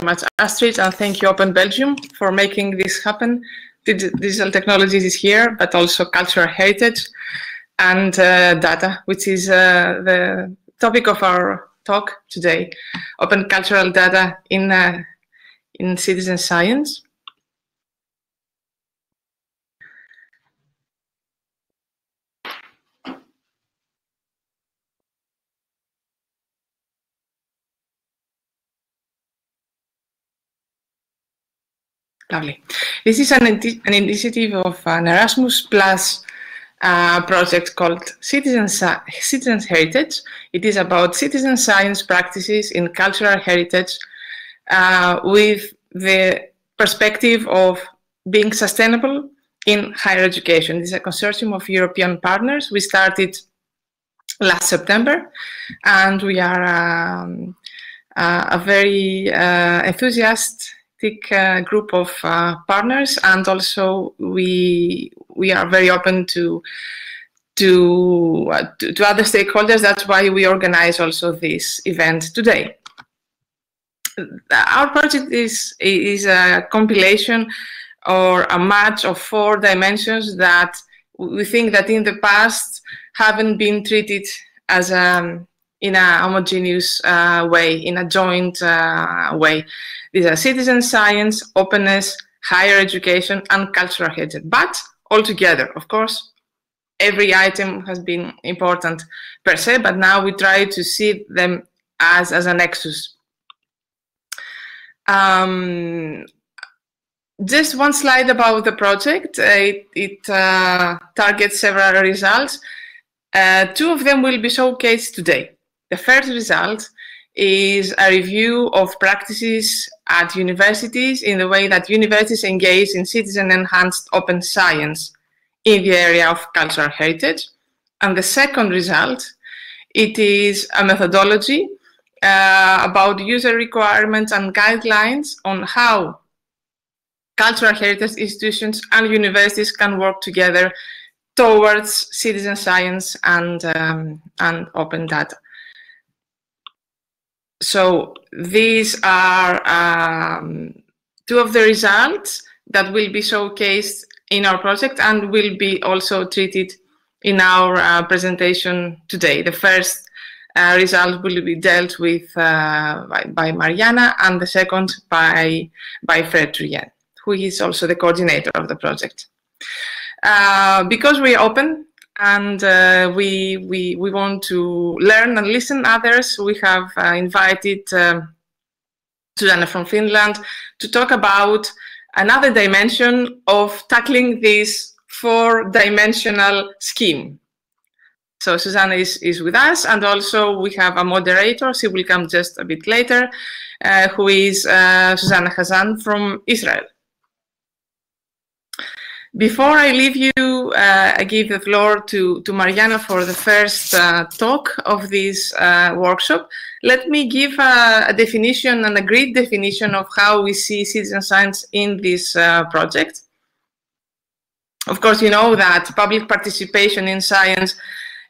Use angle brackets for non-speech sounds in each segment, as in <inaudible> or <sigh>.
much, Astrid, and thank you, Open Belgium, for making this happen. Digital technologies is here, but also cultural heritage and uh, data, which is uh, the topic of our talk today, open cultural data in, uh, in citizen science. Lovely. This is an, an initiative of an Erasmus Plus uh, project called Citizen Citizens Heritage. It is about citizen science practices in cultural heritage uh, with the perspective of being sustainable in higher education. This is a consortium of European partners. We started last September, and we are um, uh, a very uh, enthusiastic uh, group of uh, partners, and also we we are very open to to, uh, to, to other stakeholders. That's why we organize also this event today. Our project is is a compilation or a match of four dimensions that we think that in the past haven't been treated as a in a homogeneous uh, way, in a joint uh, way. These are citizen science, openness, higher education, and cultural heritage. But all together, of course, every item has been important per se, but now we try to see them as, as a nexus. Um, just one slide about the project. It, it uh, targets several results. Uh, two of them will be showcased today. The first result is a review of practices at universities in the way that universities engage in citizen-enhanced open science in the area of cultural heritage. And the second result, it is a methodology uh, about user requirements and guidelines on how cultural heritage institutions and universities can work together towards citizen science and, um, and open data so these are um, two of the results that will be showcased in our project and will be also treated in our uh, presentation today. The first uh, result will be dealt with uh, by, by, Mariana and the second by, by Fred Truyen, who is also the coordinator of the project. Uh, because we're open and uh, we, we, we want to learn and listen others. We have uh, invited um, Susanna from Finland to talk about another dimension of tackling this four-dimensional scheme. So Susanna is, is with us, and also we have a moderator, she will come just a bit later, uh, who is uh, Susanna Hazan from Israel. Before I leave you, uh, I give the floor to, to Mariana for the first uh, talk of this uh, workshop. Let me give a, a, definition and a great definition of how we see citizen science in this uh, project. Of course, you know that public participation in science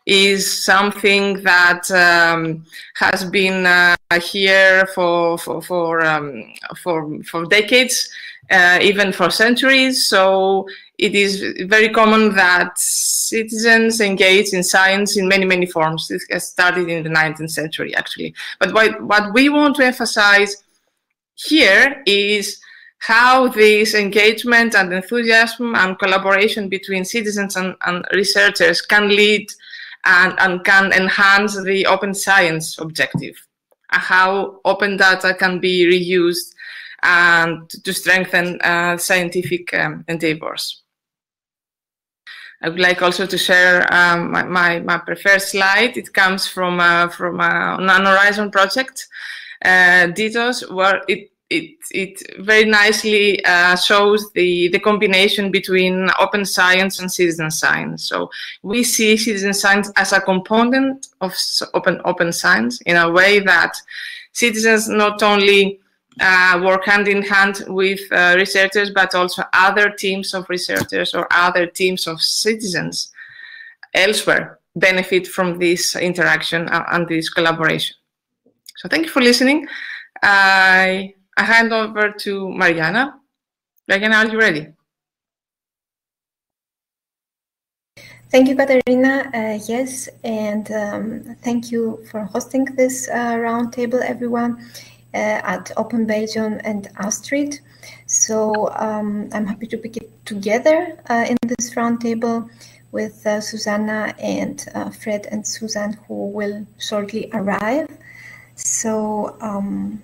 is something that um, has been uh, here for for for, um, for for decades, uh, even for centuries. So it is very common that citizens engage in science in many, many forms. This has started in the 19th century, actually. But what, what we want to emphasize here is how this engagement and enthusiasm and collaboration between citizens and, and researchers can lead and, and can enhance the open science objective, and how open data can be reused and to strengthen uh, scientific um, endeavors. I would like also to share um, my, my, preferred slide. It comes from uh, from uh, an Horizon project, uh, DITOS, where it it it very nicely uh, shows the the combination between open science and citizen science. So we see citizen science as a component of open open science in a way that citizens not only uh, work hand in hand with uh, researchers, but also other teams of researchers or other teams of citizens elsewhere benefit from this interaction and this collaboration. So thank you for listening. I, I hand over to Mariana. Mariana, are you ready? Thank you, Katerina. Uh, yes, and um, thank you for hosting this uh, roundtable, everyone, at Open Belgium and Astrid. So um, I'm happy to be together uh, in this roundtable with uh, Susanna and uh, Fred and Susan, who will shortly arrive. So um,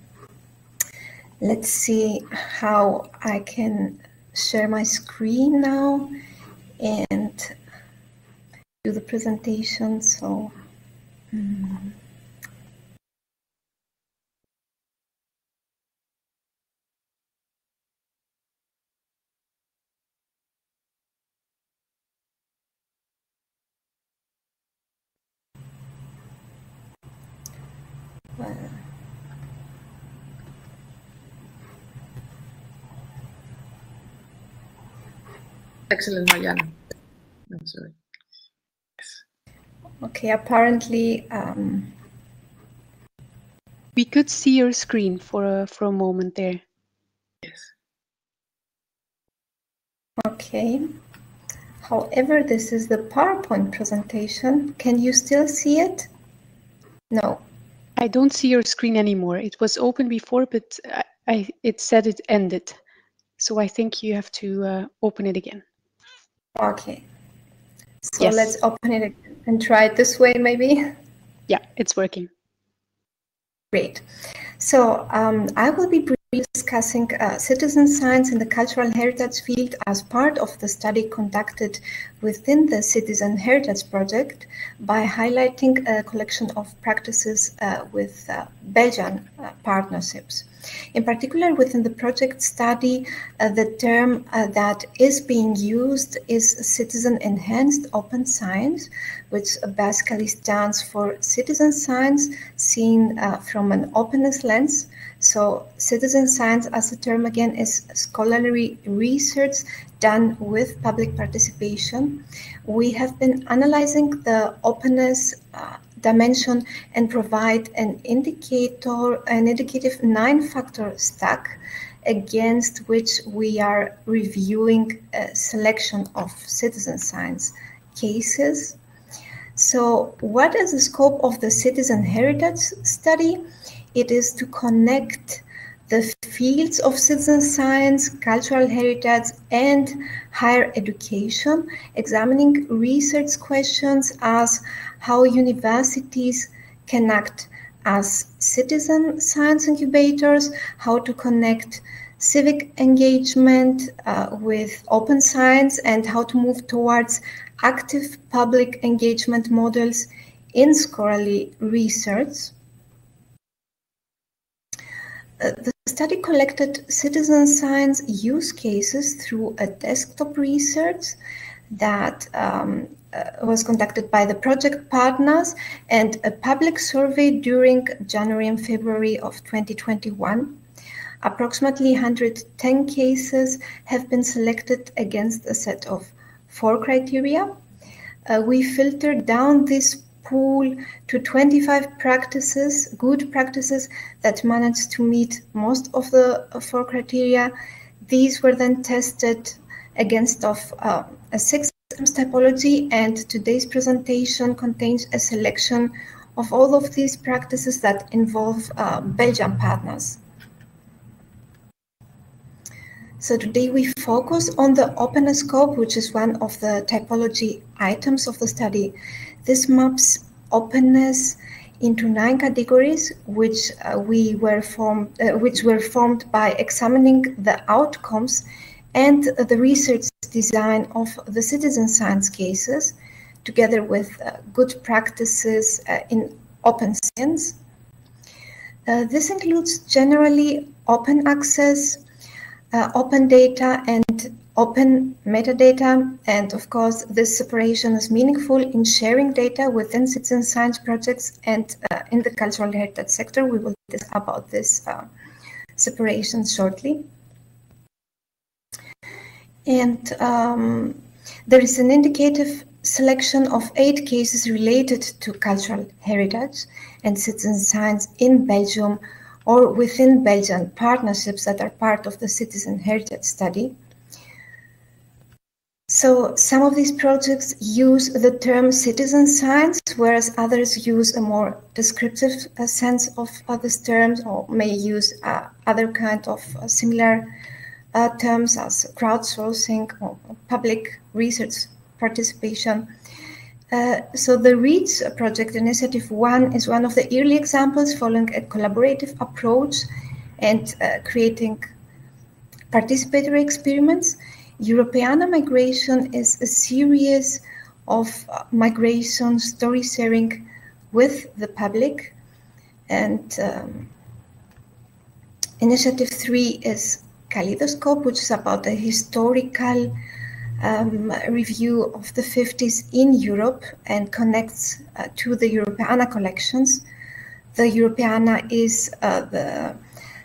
let's see how I can share my screen now and do the presentation. So. Um, well, Excellent, Mariana. I'm sorry. Okay, apparently. Um, we could see your screen for a, for a moment there. Yes. Okay. However, this is the PowerPoint presentation. Can you still see it? No. I don't see your screen anymore. It was open before, but I, I it said it ended. So I think you have to uh, open it again. Okay. So Yes. let's open it and try it this way, maybe. Yeah, it's working. Great. So um, I will be discussing uh, citizen science in the cultural heritage field as part of the study conducted within the Citizen Heritage Project by highlighting a collection of practices uh, with uh, Belgian uh, partnerships. In particular, within the project study, uh, the term uh, that is being used is citizen enhanced open science, which basically stands for citizen science seen from an openness lens. So, citizen science, as a term again, is scholarly research done with public participation. We have been analyzing the openness uh, dimension and provide an indicator, an indicative nine factor stack against which we are reviewing a selection of citizen science cases. So, what is the scope of the citizen heritage study? It is to connect the fields of citizen science, cultural heritage, and higher education, examining research questions as how universities can act as citizen science incubators, how to connect civic engagement uh, with open science, and how to move towards active public engagement models in scholarly research. Uh, the study collected citizen science use cases through a desktop research that um, uh, was conducted by the project partners and a public survey during January and February of 2021. Approximately 110 cases have been selected against a set of four criteria. Uh, we filtered down this pool to 25 practices, good practices that managed to meet most of the uh, four criteria. These were then tested against of uh, a six typology, and today's presentation contains a selection of all of these practices that involve uh, Belgian partners. So today we focus on the openness scope, which is one of the typology items of the study. This maps openness into nine categories, which uh, we were formed, uh, which were formed by examining the outcomes and the research design of the citizen science cases, together with uh, good practices uh, in open science. Uh, this includes generally open access, uh, open data and open metadata. And of course, this separation is meaningful in sharing data within citizen science projects and uh, in the cultural heritage sector. We will discuss about this uh, separation shortly. And um, there is an indicative selection of eight cases related to cultural heritage and citizen science in Belgium or within Belgian partnerships that are part of the citizen heritage study. So some of these projects use the term citizen science, whereas others use a more descriptive uh, sense of uh, these terms or may use uh, other kind of uh, similar uh, terms as crowdsourcing or public research participation. Uh, so the REACH project initiative one is one of the early examples following a collaborative approach and creating participatory experiments Europeana migration is a series of uh, migration story sharing with the public. And um, initiative three is Kaleidoscope, which is about a historical um, review of the 50s in Europe and connects uh, to the Europeana collections. The Europeana is uh, the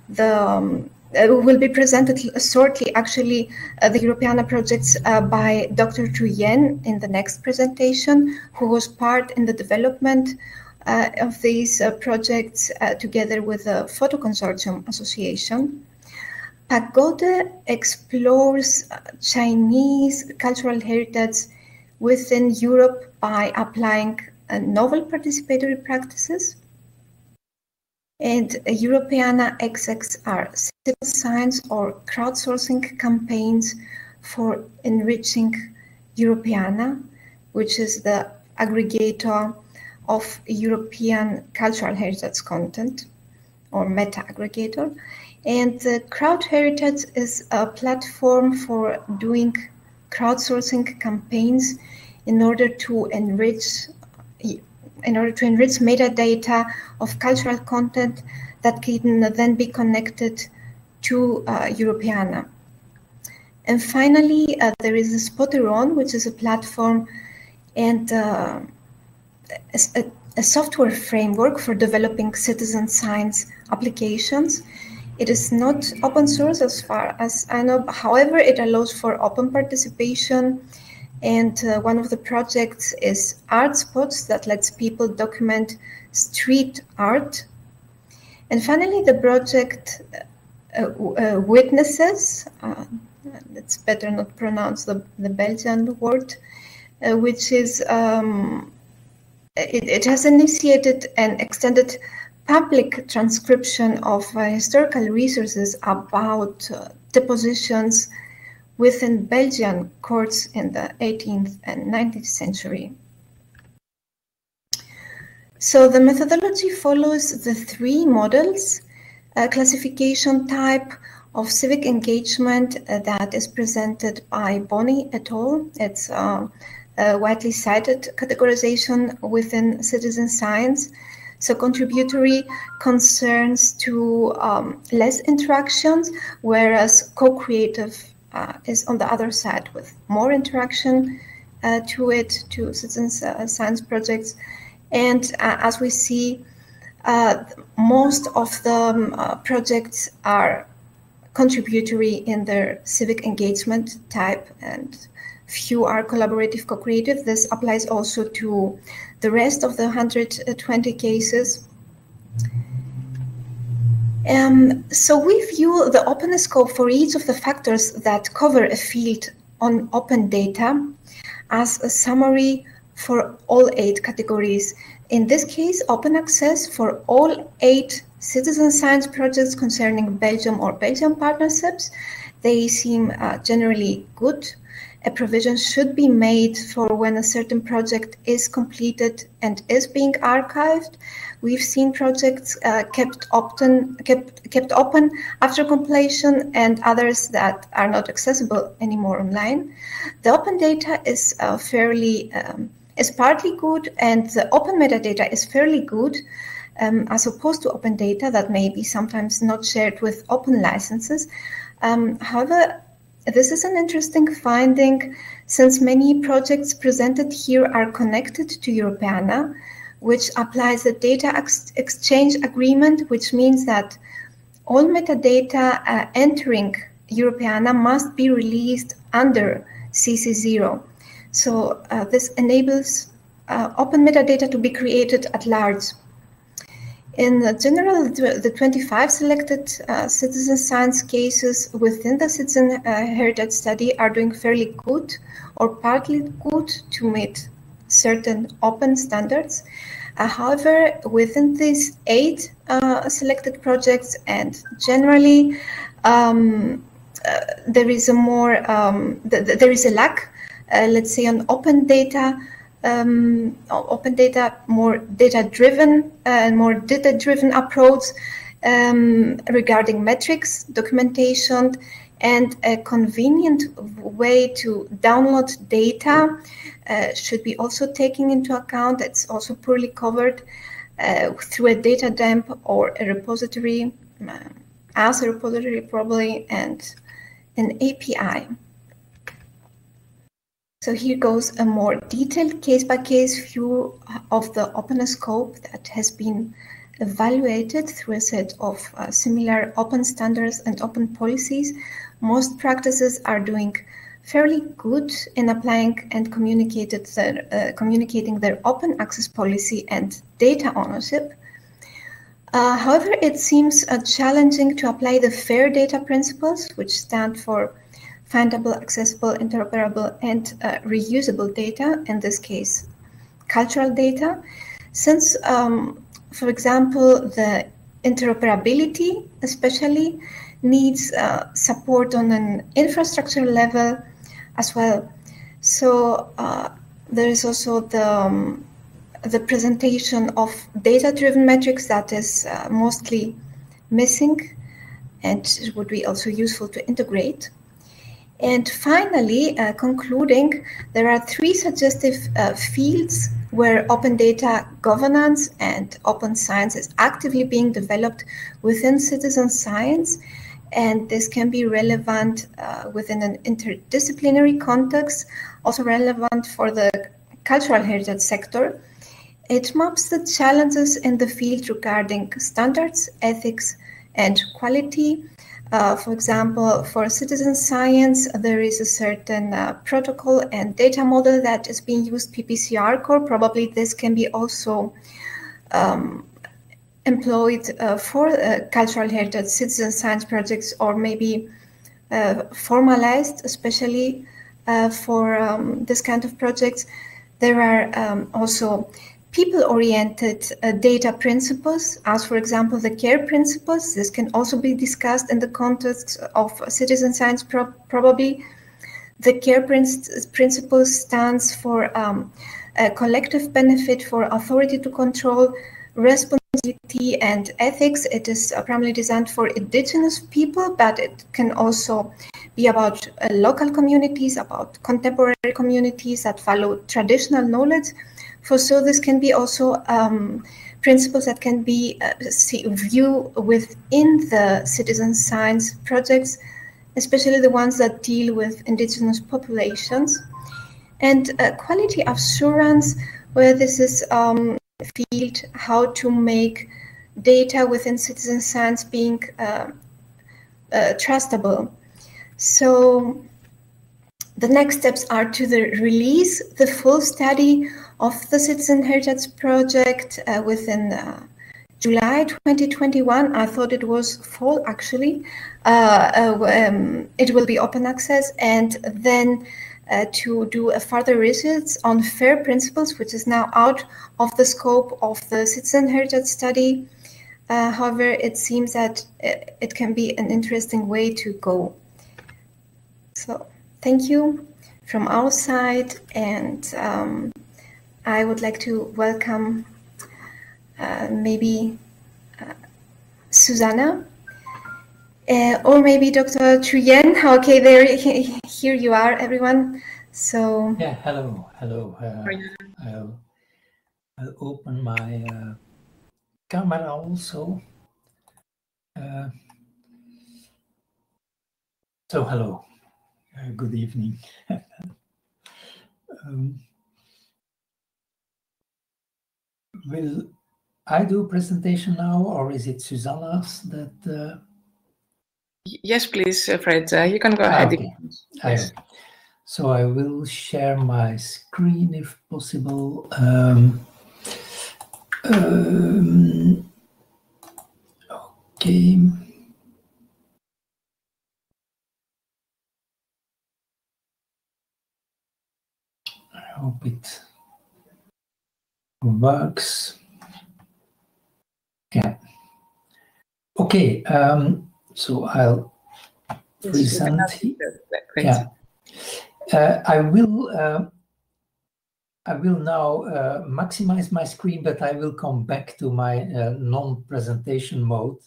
the um, uh, will be presented shortly, actually, uh, the Europeana projects uh, by Dr. Truyen in the next presentation, who was part in the development uh, of these projects together with the Photo Consortium Association. Pagode explores uh, Chinese cultural heritage within Europe by applying uh, novel participatory practices. And Europeana XX are civil science or crowdsourcing campaigns for enriching Europeana, which is the aggregator of European cultural heritage content or meta aggregator. And the Crowd Heritage is a platform for doing crowdsourcing campaigns in order to enrich in order to enrich metadata of cultural content that can then be connected to uh, Europeana. And finally, uh, there is Spotteron, which is a platform and uh, a, a, software framework for developing citizen science applications. It is not open source as far as I know. However, it allows for open participation and uh, one of the projects is Art Spots that lets people document street art. And finally, the project uh, uh, Witnesses, uh, it's better not pronounce the, the Belgian word, uh, which is, um, it, it, has initiated an extended public transcription of uh, historical resources about depositions within Belgian courts in the 18th and 19th century. So the methodology follows the three models, a classification type of civic engagement uh, that is presented by Bonney et al. It's uh, a widely cited categorization within citizen science. So contributory concerns to um, less interactions, whereas co-creative uh, is on the other side with more interaction uh, to it, to citizen uh, science projects. And as we see, most of the um, projects are contributory in their civic engagement type and few are collaborative co-creative. This applies also to the rest of the 120 cases. Um, so we view the openness scope for each of the factors that cover a field on open data as a summary for all eight categories. In this case, open access for all eight citizen science projects concerning Belgium or Belgian partnerships. They seem uh, generally good a provision should be made for when a certain project is completed and is being archived. We've seen projects uh, kept open, kept, kept open after completion and others that are not accessible anymore online. The open data is uh, fairly um, is partly good, and the open metadata is fairly good. Um, as opposed to open data that may be sometimes not shared with open licenses. Um, however, this is an interesting finding since many projects presented here are connected to Europeana, which applies a data ex exchange agreement, which means that all metadata uh, entering Europeana must be released under CC0. So uh, this enables uh, open metadata to be created at large. In general, the 25 selected uh, citizen science cases within the citizen uh, heritage study are doing fairly good or partly good to meet certain open standards. Uh, however, within these eight uh, selected projects and generally, um, uh, there is a more, um, th th there is a lack, uh, let's say, on open data um, open data, more data-driven and more data-driven approach um, regarding metrics, documentation, and a convenient way to download data uh, should be also taken into account. It's also poorly covered uh, through a data dump or a repository, uh, as a repository probably, and an API. So here goes a more detailed case-by-case view of the openness scope that has been evaluated through a set of uh, similar open standards and open policies. Most practices are doing fairly good in applying and their, uh, communicating their open access policy and data ownership. Uh, however, it seems uh, challenging to apply the FAIR data principles, which stand for findable, accessible, interoperable, and uh, reusable data, in this case, cultural data. Since, um, for example, the interoperability especially needs uh, support on an infrastructure level as well. So uh, there is also the, um, the presentation of data-driven metrics that is uh, mostly missing and would be also useful to integrate. And finally, uh, concluding, there are three suggestive uh, fields where open data governance and open science is actively being developed within citizen science. And this can be relevant uh, within an interdisciplinary context, also relevant for the cultural heritage sector. It maps the challenges in the field regarding standards, ethics, and quality, uh, for example, for citizen science, there is a certain uh, protocol and data model that is being used, PPSR core. Probably this can be also um, employed uh, for uh, cultural heritage citizen science projects or maybe uh, formalized, especially for um, this kind of projects. There are um, also people-oriented uh, data principles, as for example the CARE principles. This can also be discussed in the context of citizen science pro probably. The CARE principle stands for um, collective benefit for authority to control, responsibility and ethics. It is uh, primarily designed for indigenous people, but it can also be about uh, local communities, about contemporary communities that follow traditional knowledge for so this can be also um, principles that can be uh, see, view within the citizen science projects, especially the ones that deal with indigenous populations. And uh, quality assurance, where this is um, field how to make data within citizen science being uh, uh, trustable. So the next steps are to the release the full study of the Citizen Heritage Project uh, within uh, July 2021. I thought it was fall actually. Uh, uh um, it will be open access and then uh, to do a further research on FAIR principles, which is now out of the scope of the Citizen Heritage Study. Uh, however, it seems that it, can be an interesting way to go. So thank you from our side and um, I would like to welcome uh, maybe uh, Susanna uh, or maybe Dr. Truyen. Okay, there, here you are, everyone. So yeah, hello, hello. Uh, I'll, I'll, open my uh, camera also. Uh, so hello, good evening. <laughs> um, will I do presentation now, or is it Susanna's that? Uh... Yes, please, Fred. Uh, you can go ah, ahead. Okay. Yes. So I will share my screen if possible. Um, um, okay. I hope it works. Yeah. Okay, um, so I'll present. Yeah. Uh, I will uh, I will now uh, maximize my screen, but I will come back to my uh, non-presentation mode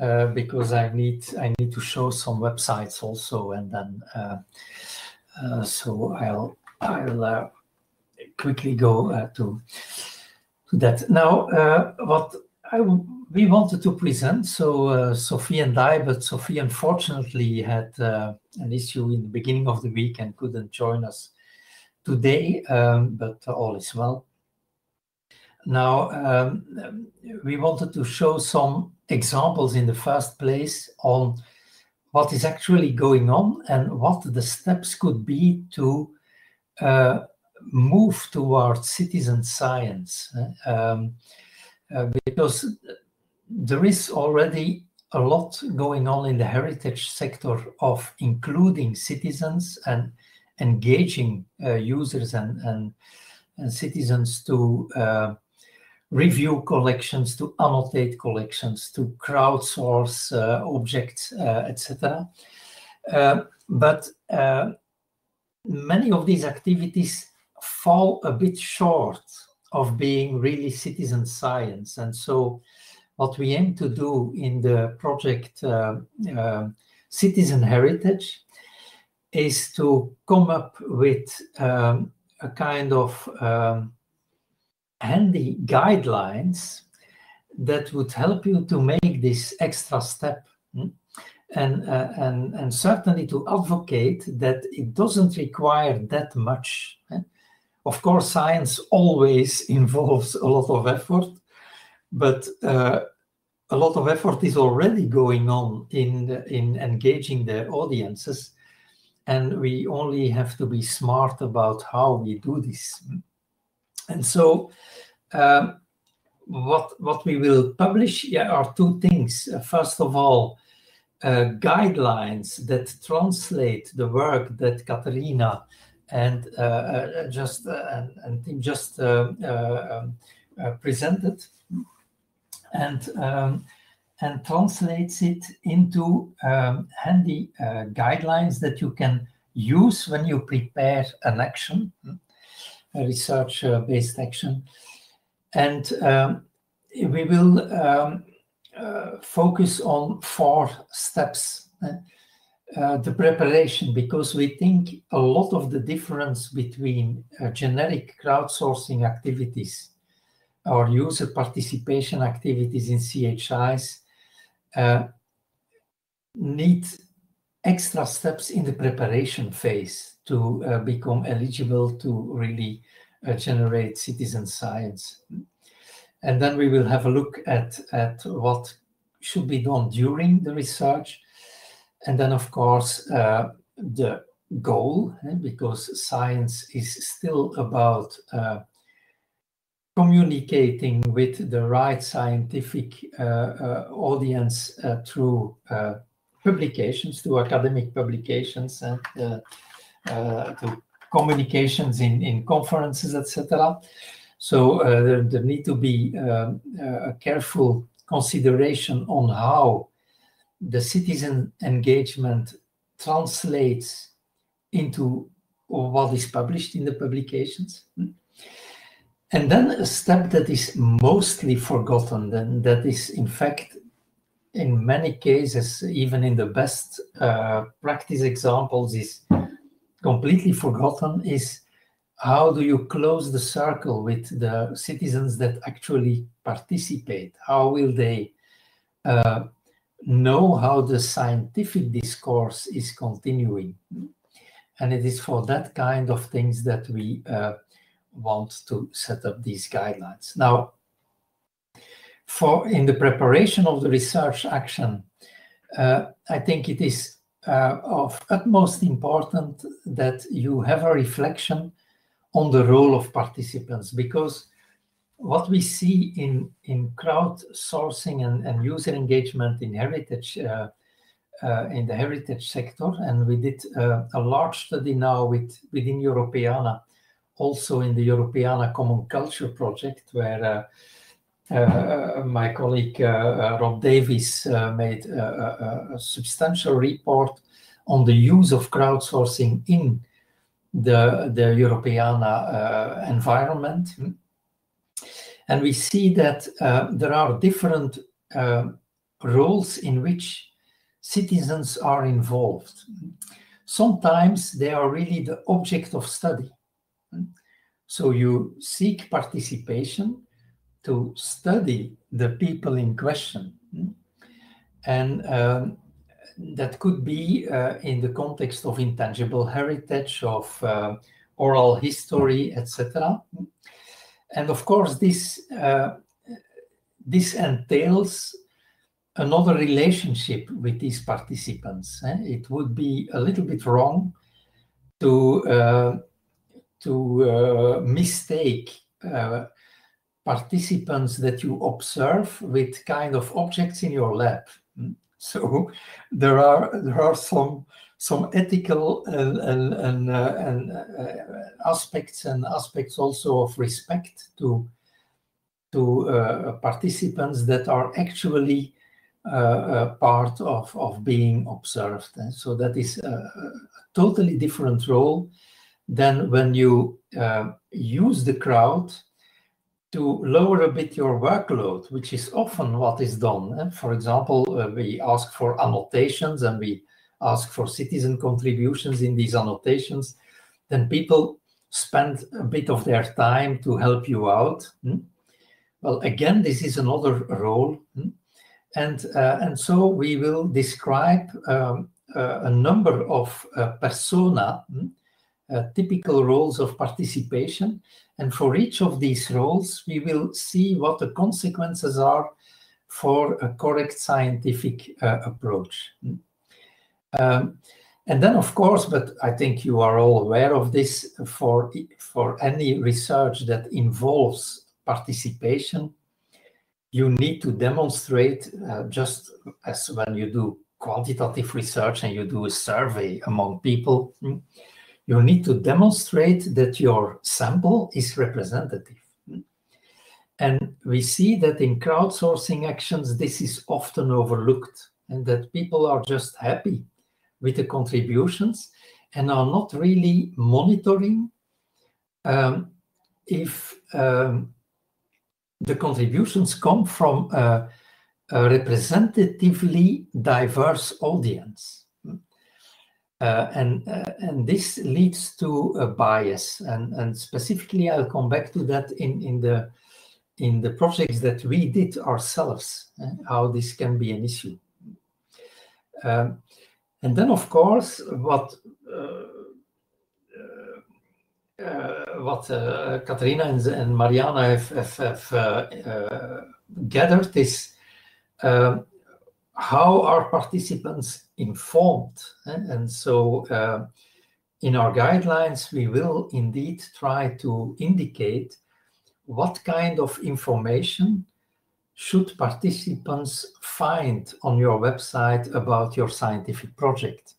uh, because I need I need to show some websites also, and then uh, so I'll I'll quickly go to to that. Now, what I we wanted to present, so Sophie and I, but Sophie unfortunately had an issue in the beginning of the week and couldn't join us today, um, but all is well. Now, um, we wanted to show some examples in the first place on what is actually going on and what the steps could be to uh, move towards citizen science. Um, uh, because there is already a lot going on in the heritage sector of including citizens and engaging uh, users and, and, and, citizens to uh, review collections, to annotate collections, to crowdsource uh, objects, uh, etc. Uh, but many of these activities fall a bit short of being really citizen science. And so what we aim to do in the project Citizen Heritage is to come up with um, a kind of um, handy guidelines that would help you to make this extra step hmm? and, uh, and, and certainly to advocate that it doesn't require that much. Of course, science always <laughs> involves a lot of effort, but uh, a lot of effort is already going on in, in engaging the audiences and we only have to be smart about how we do this. And so, um, what what we will publish yeah, are two things. Uh, first of all, uh, guidelines that translate the work that Katerina and uh, uh just uh, and, and Tim just um, presented, and um, and translates it into um, handy guidelines that you can use when you prepare an action, a research-based action. And um, we will um, uh, focus on four steps. Uh, the preparation, because we think a lot of the difference between uh, generic crowdsourcing activities or user participation activities in CHIs uh, need extra steps in the preparation phase to uh, become eligible to really uh, generate citizen science. And then we will have a look at, at what should be done during the research. And then, of course, uh, the goal, eh, because science is still about uh, communicating with the right scientific uh, uh, audience uh, through publications, through academic publications, and to communications in, in conferences, etc. So uh, there, there, need to be um, a careful consideration on how the citizen engagement translates into what is published in the publications. And then a step that is mostly forgotten, and that is in fact, in many cases, even in the best uh, practice examples, is completely forgotten, is how do you close the circle with the citizens that actually participate? How will they uh, know how the scientific discourse is continuing? And it is for that kind of things that we uh, want to set up these guidelines. Now, for in the preparation of the research action, uh, I think it is uh, of utmost importance that you have a reflection on the role of participants because what we see in, in crowdsourcing and, and user engagement in heritage uh, uh, in the heritage sector, and we did uh, a large study now with within Europeana also in the Europeana Common Culture Project, where uh, my colleague Rob Davies made a, a, substantial report on the use of crowdsourcing in the, the Europeana environment. And we see that there are different roles in which citizens are involved. Sometimes they are really the object of study. So you seek participation to study the people in question. And um, that could be uh, in the context of intangible heritage, of uh, oral history, etc. And of course, this, uh, this entails another relationship with these participants. Eh? It would be a little bit wrong to uh, to uh, mistake uh, participants that you observe with kind of objects in your lab. <laughs> So there are there are some some ethical and and and, uh, and uh, aspects and aspects also of respect to to uh, participants that are actually uh, part of, of being observed. And so that is a, a, totally different role than when you uh, use the crowd to lower a bit your workload, which is often what is done. For example, uh, we ask for annotations and we ask for citizen contributions in these annotations. Then people spend a bit of their time to help you out. Hmm? Well, again, this is another role. Hmm? And, uh, and so we will describe um, uh, a number of uh, persona, hmm, typical roles of participation. And for each of these roles, we will see what the consequences are for a correct scientific approach. Um, and then, of course, but I think you are all aware of this, for, for any research that involves participation, you need to demonstrate uh, just as when you do quantitative research and you do a survey among people, hmm, you need to demonstrate that your sample is representative. Hmm. And we see that in crowdsourcing actions, this is often overlooked and that people are just happy with the contributions and are not really monitoring um, if um, the contributions come from a, a representatively diverse audience. Uh, and uh, and this leads to a bias and and specifically I'll come back to that in in the in the projects that we did ourselves uh, how this can be an issue um, and then of course what uh, uh, what uh, Katerina and, and Mariana have, have, have gathered is um, how are participants informed? And so uh, in our guidelines, we will indeed try to indicate what kind of information should participants find on your website about your scientific project.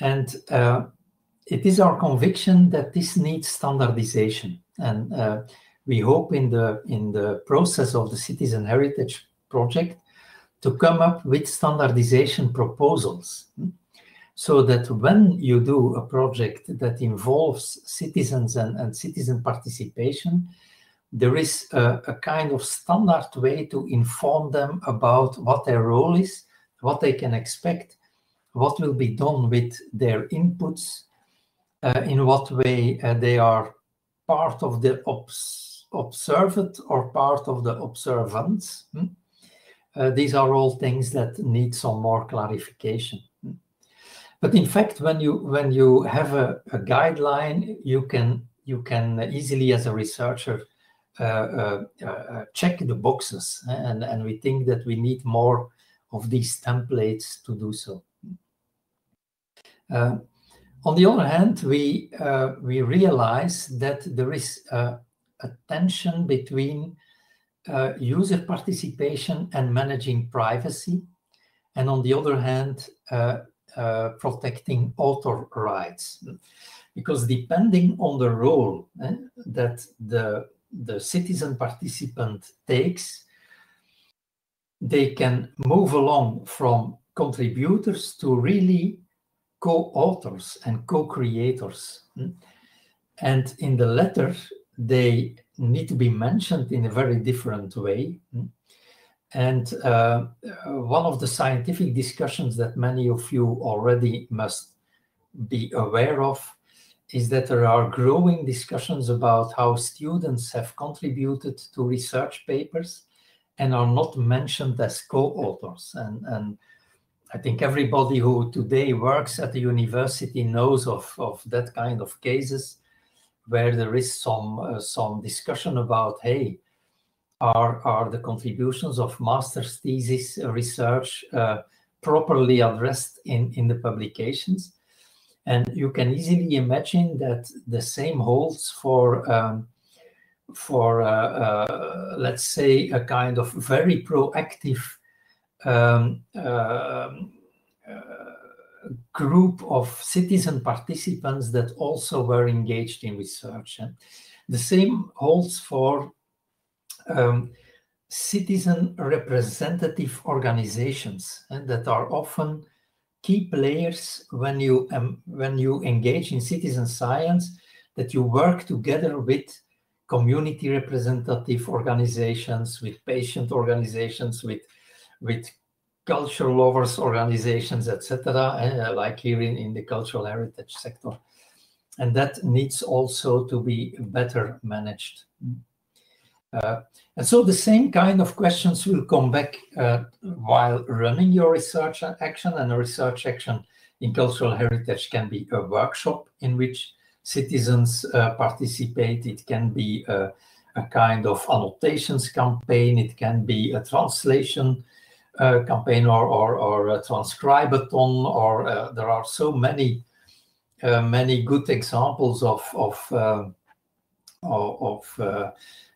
And uh, it is our conviction that this needs standardization. And uh, we hope in the, in the process of the Citizen Heritage Project to come up with standardization proposals hmm, so that when you do a project that involves citizens and, and citizen participation, there is a, a, kind of standard way to inform them about what their role is, what they can expect, what will be done with their inputs, uh, in what way uh, they are part of the obs observed or part of the observance. Hmm? Uh, these are all things that need some more clarification. Hmm? But in fact, when you when you have a, a guideline, you can you can easily, as a researcher, check the boxes, eh? and and we think that we need more of these templates to do so. Uh, on the other hand, we, uh, we realize that there is a tension between uh, user participation and managing privacy. And on the other hand, uh, uh, protecting author rights. Because depending on the role eh, that the, the citizen participant takes, they can move along from contributors to really co-authors and co-creators. And in the letter, they need to be mentioned in a very different way. And uh, one of the scientific discussions that many of you already must be aware of is that there are growing discussions about how students have contributed to research papers and are not mentioned as co-authors. And, and I think everybody who today works at the university knows of, of that kind of cases where there is some uh, some discussion about hey are are the contributions of master's thesis research uh, properly addressed in in the publications and you can easily imagine that the same holds for um, for uh, uh, let's say a kind of very proactive um, um uh, group of citizen participants that also were engaged in research. And the same holds for um, citizen representative organizations and that are often key players when you um, when you engage in citizen science that you work together with community representative organizations with patient organizations with with cultural lovers organizations, etc., eh, like here in, in the cultural heritage sector. And that needs also to be better managed. Uh, and so the same kind of questions will come back uh, while running your research action and a research action in cultural heritage can be a workshop in which citizens uh, participate. It can be a, kind of annotations campaign. It can be a translation uh, campaign or or, or a transcribathon or uh, there are so many uh, many good examples of of of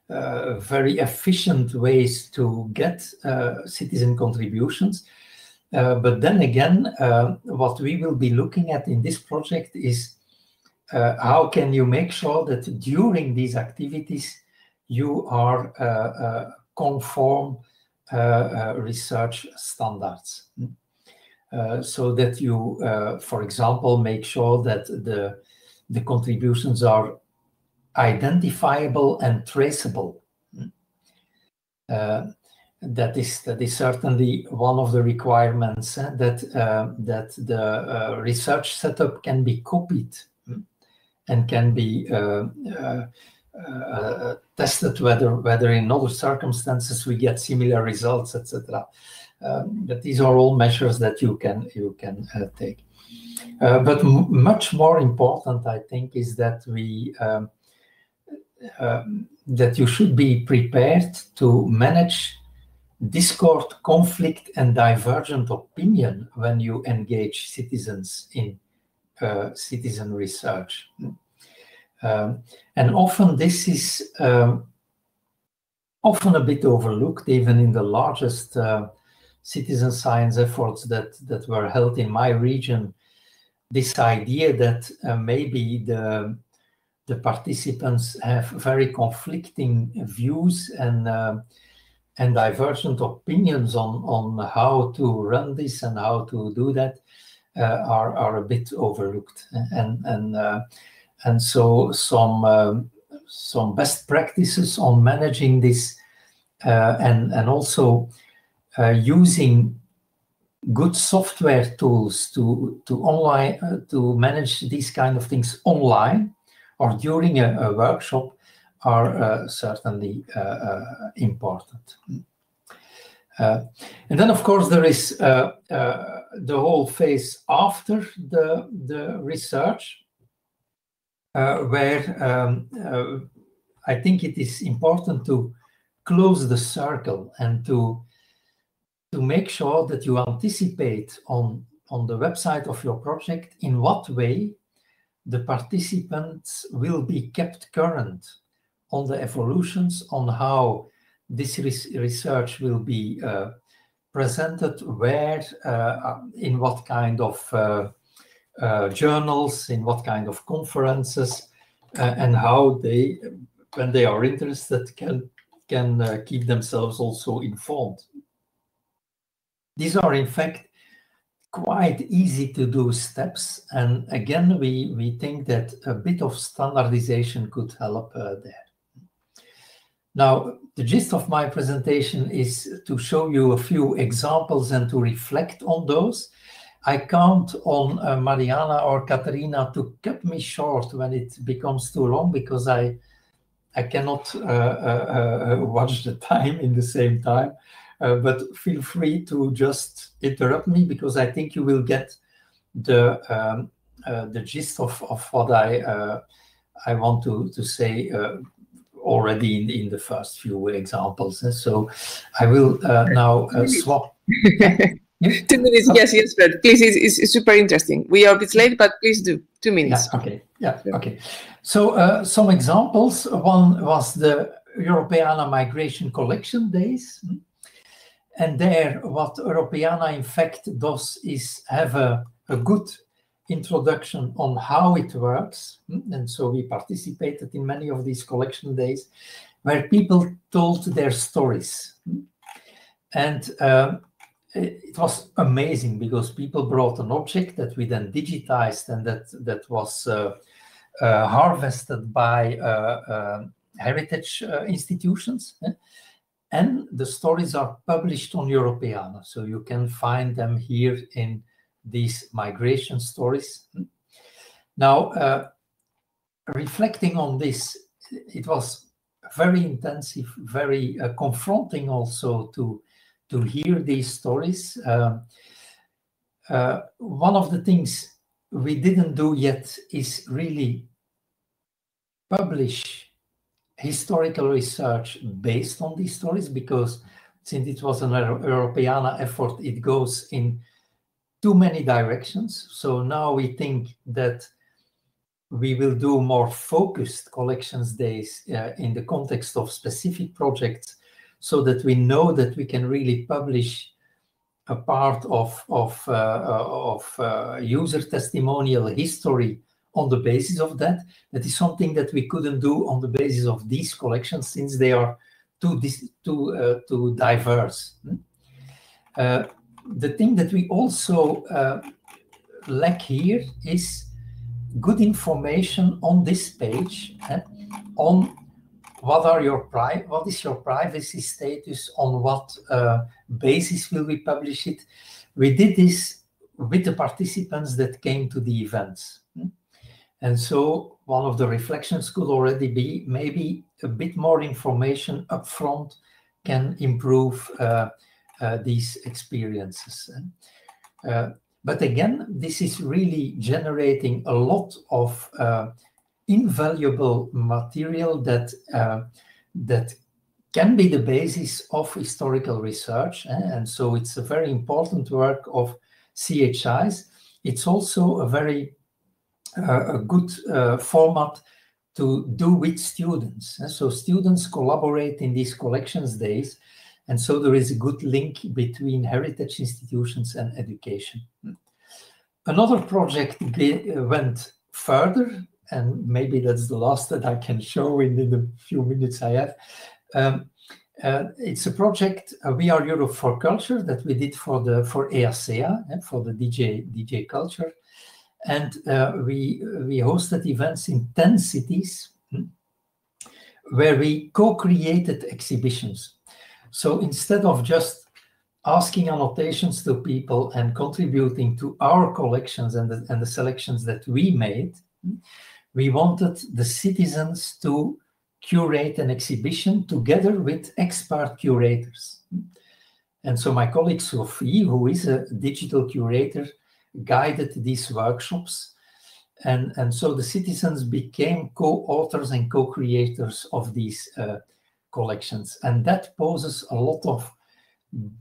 very efficient ways to get uh, citizen contributions. Uh, but then again, what we will be looking at in this project is how can you make sure that during these activities you are conform uh, uh, research standards. Uh, so that you, for example, make sure that the, the contributions are identifiable and traceable. Uh, that is that is certainly one of the requirements uh, that uh, that the research setup can be copied and can be uh, tested whether whether in other circumstances we get similar results, etc. Um, but these are all measures that you can you can uh, take. Uh, but much more important, I think, is that we um, um, that you should be prepared to manage discord, conflict, and divergent opinion when you engage citizens in uh, citizen research. Um, and often this is um, often a bit overlooked, even in the largest uh, citizen science efforts that, that were held in my region. This idea that uh, maybe the, the participants have very conflicting views and uh, and divergent opinions on, on how to run this and how to do that uh, are, are a bit overlooked. And, and uh, and so some um, some best practices on managing this uh, and and also uh, using good software tools to to online uh, to manage these kind of things online or during a, a workshop are uh, certainly uh, uh, important. and then, of course, there is the whole phase after the the research, where um, I think it is important to close the circle and to to make sure that you anticipate on on the website of your project in what way the participants will be kept current on the evolutions on how this research will be uh, presented where, uh, in what kind of uh, uh, journals, in what kind of conferences, uh, and how they, when they are interested, can can uh, keep themselves also informed. These are, in fact, quite easy to do steps. And again, we, we think that a bit of standardization could help uh, there. Now, the gist of my presentation is to show you a few examples and to reflect on those. I count on uh, Mariana or Katerina to cut me short when it becomes too long because I I cannot uh, uh, uh watch the <laughs> time in the same time. Uh, but feel free to just interrupt me because I think you will get the um, uh, the gist of, of what I uh, I want to to say already in, in the first few examples. So I will now swap. Two minutes, <laughs> yes, yes, but please, it's, it's, super interesting. We are a bit late, but please do two minutes. Yeah, okay, yeah, okay. So uh, some examples. One was the Europeana Migration Collection Days. And there, what Europeana in fact does is have a, a good introduction on how it works. And so we participated in many of these collection days where people told their stories. And um, it was amazing because people brought an object that we then digitized and that, that was uh, uh, harvested by uh, uh heritage uh, institutions. And the stories are published on Europeana, so you can find them here in these migration stories. Now, uh, reflecting on this, it was very intensive, very uh, confronting also to, to hear these stories. Uh, uh one of the things we didn't do yet is really publish historical research based on these stories because since it was an Europeana effort, it goes in too many directions. So now we think that we will do more focused collections days uh, in the context of specific projects so that we know that we can really publish a part of, of, uh, of uh, user testimonial history on the basis of that. That is something that we couldn't do on the basis of these collections since they are too, too, uh, too diverse. Hmm? Uh, the thing that we also uh, lack here is good information on this page eh, on what are your pri what is your privacy status on what uh, basis will we publish it we did this with the participants that came to the events and so one of the reflections could already be maybe a bit more information upfront can improve uh, uh, these experiences. Uh, but again, this is really generating a lot of uh, invaluable material that uh, that can be the basis of historical research. Eh? And so it's a very important work of CHIs. It's also a very a good uh, format to do with students. So students collaborate in these collections days. And so there is a good link between heritage institutions and education. Another project went further, and maybe that's the last that I can show in, in the few minutes I have. Um, uh, it's a project uh, We Are Europe for Culture that we did for the for EACEA, uh, for the DJ DJ culture and uh, we we hosted events in 10 cities hmm, where we co-created exhibitions so instead of just asking annotations to people and contributing to our collections and the, and the selections that we made hmm, we wanted the citizens to curate an exhibition together with expert curators hmm. and so my colleague Sophie, who is a digital curator, guided these workshops. And, and so the citizens became co-authors and co-creators of these uh, collections. And that poses a lot of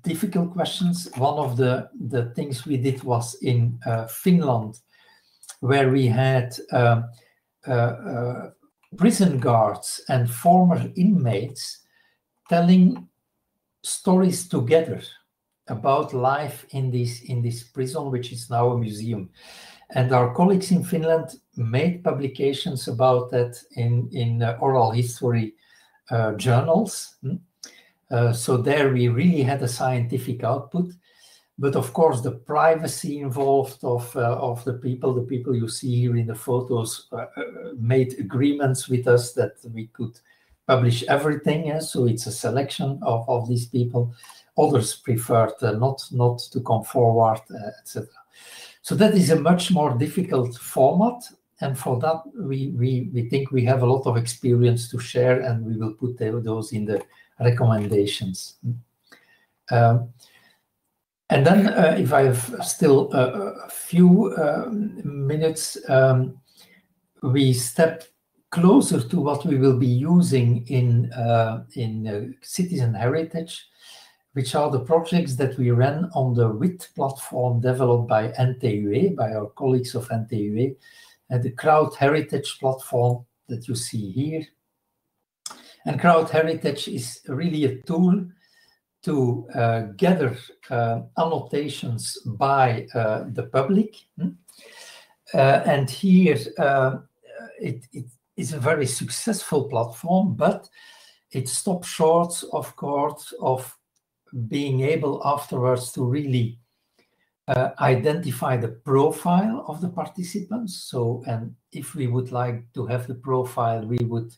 difficult questions. One of the, the things we did was in uh, Finland, where we had uh, uh, uh prison guards and former inmates telling stories together about life in this in this prison, which is now a museum. And our colleagues in Finland made publications about that in in uh, oral history uh, journals. Hmm? Uh, so there we really had a scientific output. But of course, the privacy involved of uh, of the people, the people you see here in the photos, uh, made agreements with us that we could publish everything. Yeah? So it's a selection of, of these people. Others preferred uh, not, not to come forward, uh, etc. So that is a much more difficult format. And for that, we, we, we think we have a lot of experience to share, and we will put those in the recommendations. Um, and then, uh, if I have still a, a few uh, minutes, um, we step closer to what we will be using in, uh, in uh, citizen heritage, which are the projects that we ran on the WIT platform developed by NTUA, by our colleagues of NTUA, and the Crowd Heritage platform that you see here. And Crowd Heritage is really a tool to uh, gather uh, annotations by uh, the public. Hmm? Uh, and here uh, it, it is a very successful platform, but it stops short, of course, of being able afterwards to really uh, identify the profile of the participants. So, and if we would like to have the profile, we would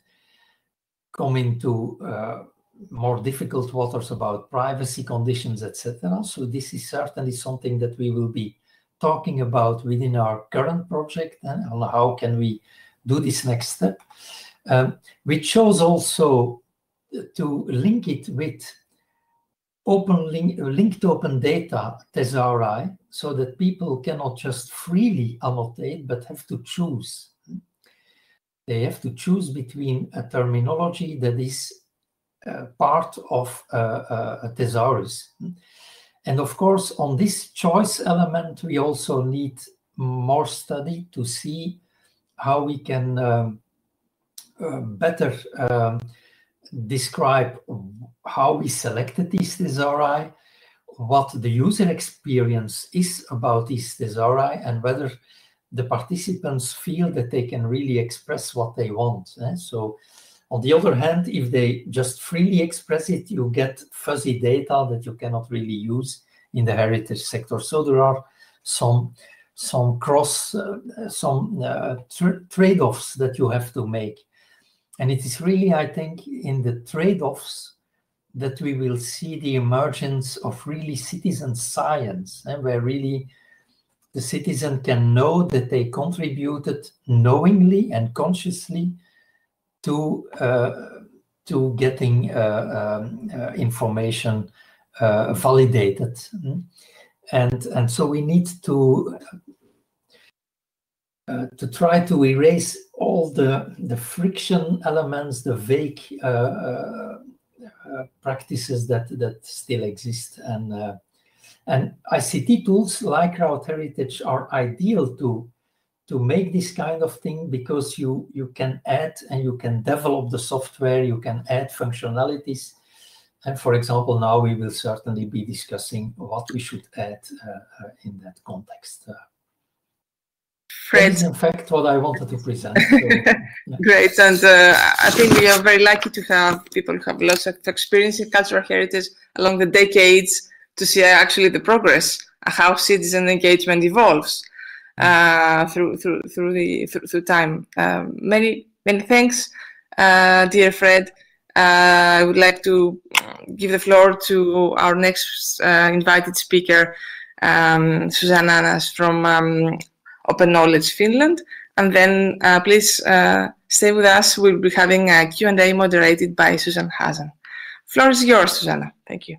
come into uh, more difficult waters about privacy conditions, etc. So this is certainly something that we will be talking about within our current project and on how can we do this next step. Um, we chose also to link it with open link, linked open data thesauri so that people cannot just freely annotate but have to choose. They have to choose between a terminology that is uh, part of uh, uh, a thesaurus. And of course, on this choice element, we also need more study to see how we can um, uh, better um, describe how we selected these thesauri, what the user experience is about these thesauri, and whether the participants feel that they can really express what they want. Eh? So, on the other hand, if they just freely express it, you get fuzzy data that you cannot really use in the heritage sector. So, there are some some cross, uh, some uh, tra trade-offs that you have to make. And it is really, I think, in the trade-offs that we will see the emergence of really citizen science, and eh, where really the citizen can know that they contributed knowingly and consciously to uh, to getting uh, um, uh, information uh, validated. And, and so we need to uh, to try to erase all the, the friction elements, the vague uh, uh, uh practices that, that still exist. And, uh, and ICT tools like Crowd Heritage are ideal to, to make this kind of thing because you, you can add and you can develop the software, you can add functionalities. And for example, now we will certainly be discussing what we should add in that context. Fred. in fact what I wanted to present. So, <laughs> yeah. Great, and uh, I think we are very lucky to have people who have lots of experience in cultural heritage along the decades to see actually the progress, how citizen engagement evolves uh, through through through the through, through time. Um, many many thanks, uh, dear Fred. Uh, I would like to give the floor to our next uh, invited speaker, um, Susanna Ånäs from um, Open Knowledge Finland. And then uh, please uh, stay with us. We'll be having a Q&A moderated by Susan Hasan. Floor is yours, Susanna. Thank you.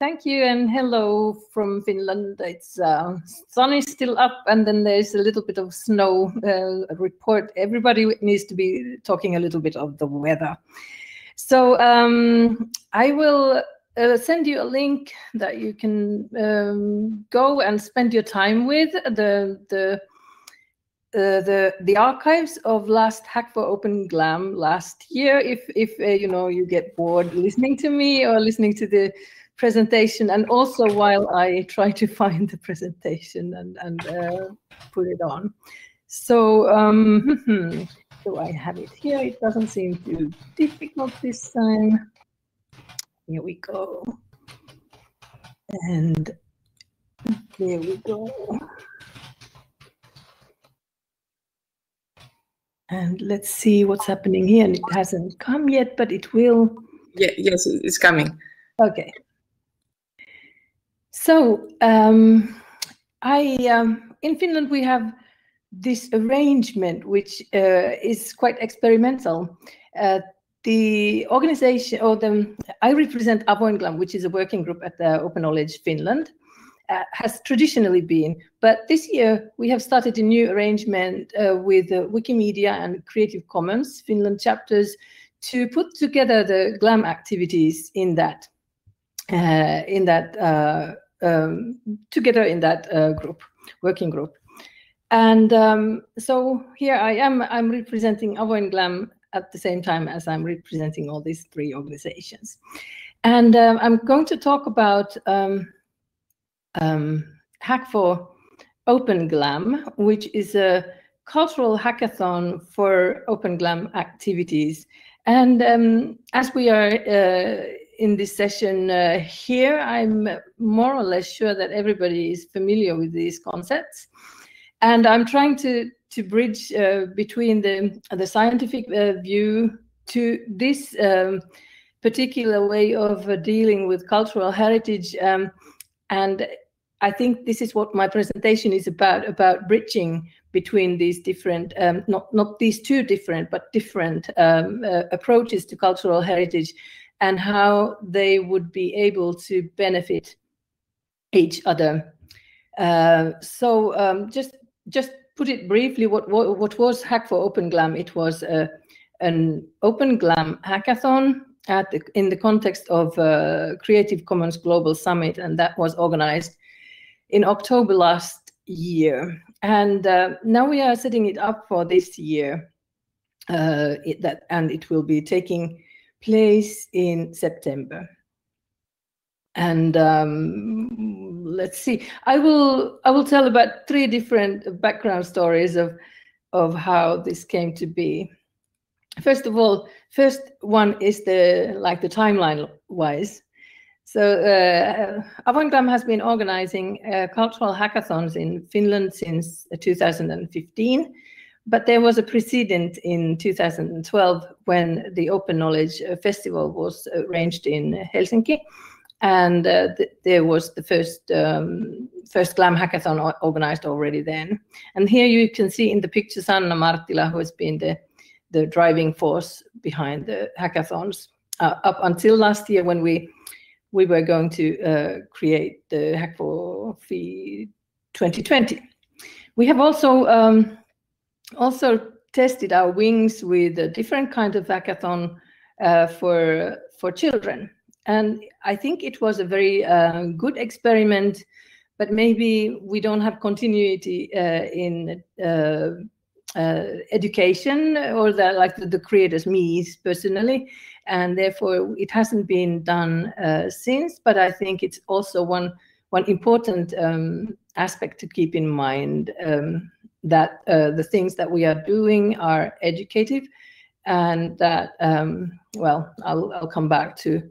Thank you and hello from Finland. It's uh, sun is still up and then there's a little bit of snow uh, report. Everybody needs to be talking a little bit of the weather. So um, I will uh, send you a link that you can um, go and spend your time with the the uh, the the archives of last hack for open glam last year if if uh, you know you get bored listening to me or listening to the presentation and also while I try to <laughs> find the presentation and, and uh, put it on. So, um, <laughs> so I have it here. It doesn't seem too difficult this time. Here we go. And there we go. And let's see what's happening here. And it hasn't come yet, but it will. Yeah, yes, it's coming. Okay. So um, I um, in Finland we have this arrangement which uh, is quite experimental. Uh, the organization or the I represent Avoin GLAM, which is a working group at the Open Knowledge Finland, uh, has traditionally been. But this year we have started a new arrangement uh, with uh, Wikimedia and Creative Commons Finland chapters to put together the GLAM activities in that uh, in that uh, um, together in that uh, group, working group. And um, so here I am, I'm representing Avoin GLAM at the same time as I'm representing all these three organizations. And um, I'm going to talk about um, um, Hack for Open GLAM, which is a cultural hackathon for Open GLAM activities. And um, as we are uh, in this session uh, here, I'm more or less sure that everybody is familiar with these concepts. And I'm trying to, to bridge uh, between the, the scientific uh, view to this um, particular way of uh, dealing with cultural heritage. Um, and I think this is what my presentation is about, about bridging between these different, um, not, not these two different, but different um, uh, approaches to cultural heritage and how they would be able to benefit each other. Uh, so um, just just put it briefly, what, what, what was Hack for Open GLAM? It was uh, an Open GLAM hackathon at the, in the context of uh, Creative Commons Global Summit, and that was organized in October last year. And uh, now we are setting it up for this year. Uh, it, that and it will be taking place in September. And um, let's see, I will I will tell about three different background stories of of how this came to be. First of all, first one is the like the timeline wise. So uh, Avoin has been organizing uh, cultural hackathons in Finland since 2015 but there was a precedent in 2012 when the Open Knowledge Festival was arranged in Helsinki, and uh, th there was the first um, first Glam hackathon organized already then. And here you can see in the picture Sanna Marttila, who has been the the driving force behind the hackathons uh, up until last year when we we were going to uh, create the Hack4FI 2020. We have also um, also tested our wings with a different kind of hackathon uh, for for children, and I think it was a very uh, good experiment. But maybe we don't have continuity uh, in uh, uh, education or the like the, the, creators, me personally, and therefore it hasn't been done uh, since. But I think it's also one one important um, aspect to keep in mind. Um, that the things that we are doing are educative and that um, well I'll, I'll come back to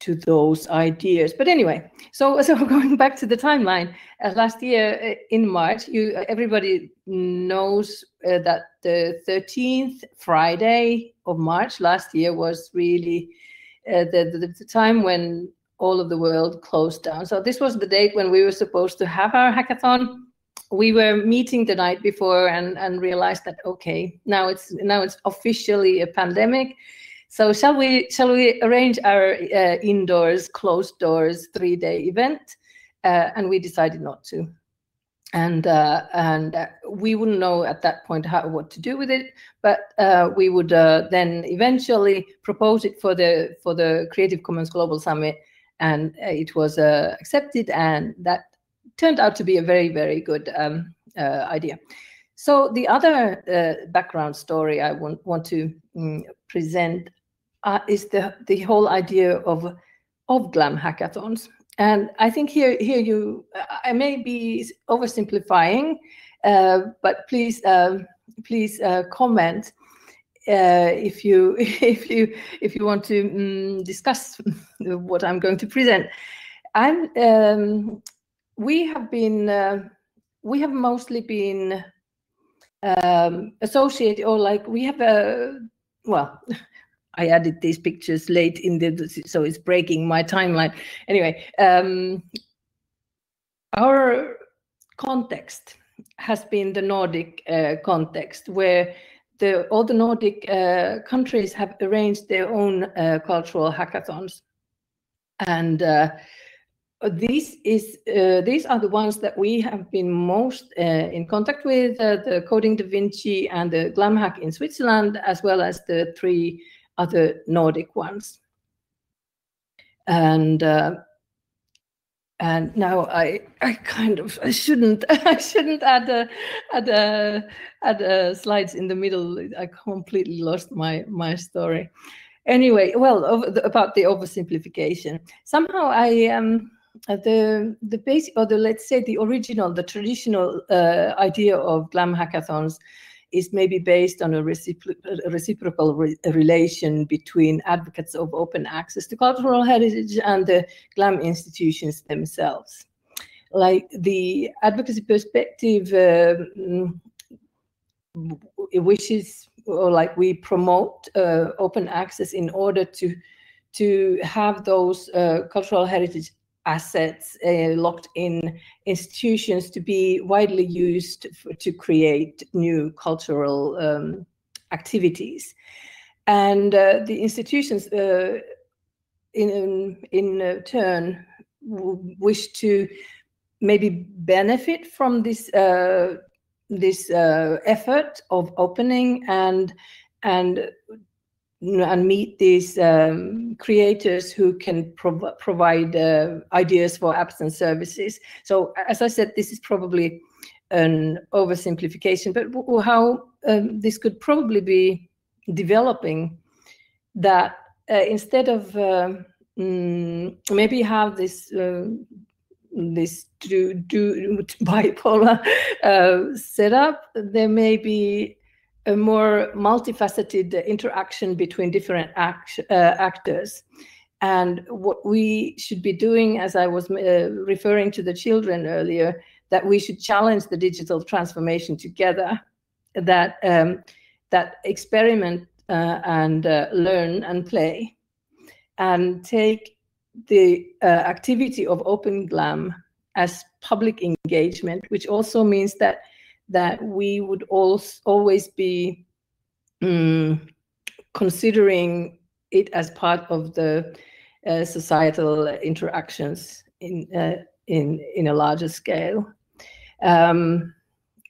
to those ideas. But anyway so <laughs> so going back to the timeline uh, last year uh, in march you everybody knows uh, that the 13th friday of march last year was really uh, the, the, the time when all of the world closed down. So this was the date when we were supposed to have our hackathon. We were meeting the night before and and realized that okay now it's now it's officially a pandemic so shall we shall we arrange our uh, indoors closed doors three day event uh, and we decided not to and uh, and uh, we wouldn't know at that point how what to do with it but uh, we would uh, then eventually propose it for the for the creative commons global summit and it was accepted and that turned out to be a very, very good um, idea. So the other uh, background story I want, want to um, present uh, is the, the whole idea of of GLAM hackathons. And I think here, here you, I may be oversimplifying, uh, but please, uh, please comment uh, if you, <laughs> if you, if you want to um, discuss what I'm going to present. I'm, um, we have been, uh, we have mostly been um, associated, or like we have a, well, I added these pictures late in the, so it's breaking my timeline. Anyway, um, our context has been the Nordic uh, context where the, all the Nordic uh, countries have arranged their own uh, cultural hackathons. And uh, these is uh, these are the ones that we have been most uh, in contact with, the Coding Da Vinci and the GlamHack in Switzerland, as well as the three other Nordic ones. And uh, and now I I kind of I shouldn't <laughs> I shouldn't add a, add a, add a slides in the middle. I completely lost my my story. Anyway, well about the oversimplification. Somehow I um the the basic or the let's say the original the traditional uh, idea of glam hackathons is maybe based on a, recipro a reciprocal re relation between advocates of open access to cultural heritage and the GLAM institutions themselves. Like the advocacy perspective uh, wishes, or like we promote uh, open access in order to to have those uh, cultural heritage assets uh, locked in institutions to be widely used for, to create new cultural um, activities. And uh, the institutions uh, in, in turn wish to maybe benefit from this uh, this uh, effort of opening and and and meet these um, creators who can prov provide uh, ideas for apps and services. So as I said, this is probably an oversimplification, but how um, this could probably be developing that uh, instead of um, mm, maybe have this uh, this do do <laughs> bipolar uh, setup, there may be a more multifaceted interaction between different act, uh, actors. And what we should be doing, as I was uh, referring to the children earlier, that we should challenge the digital transformation together, that um, that experiment uh, and uh, learn and play, and take the uh, activity of Open Glam as public engagement, which also means that that we would also always be um, considering it as part of the uh, societal interactions in uh, in in a larger scale. Um,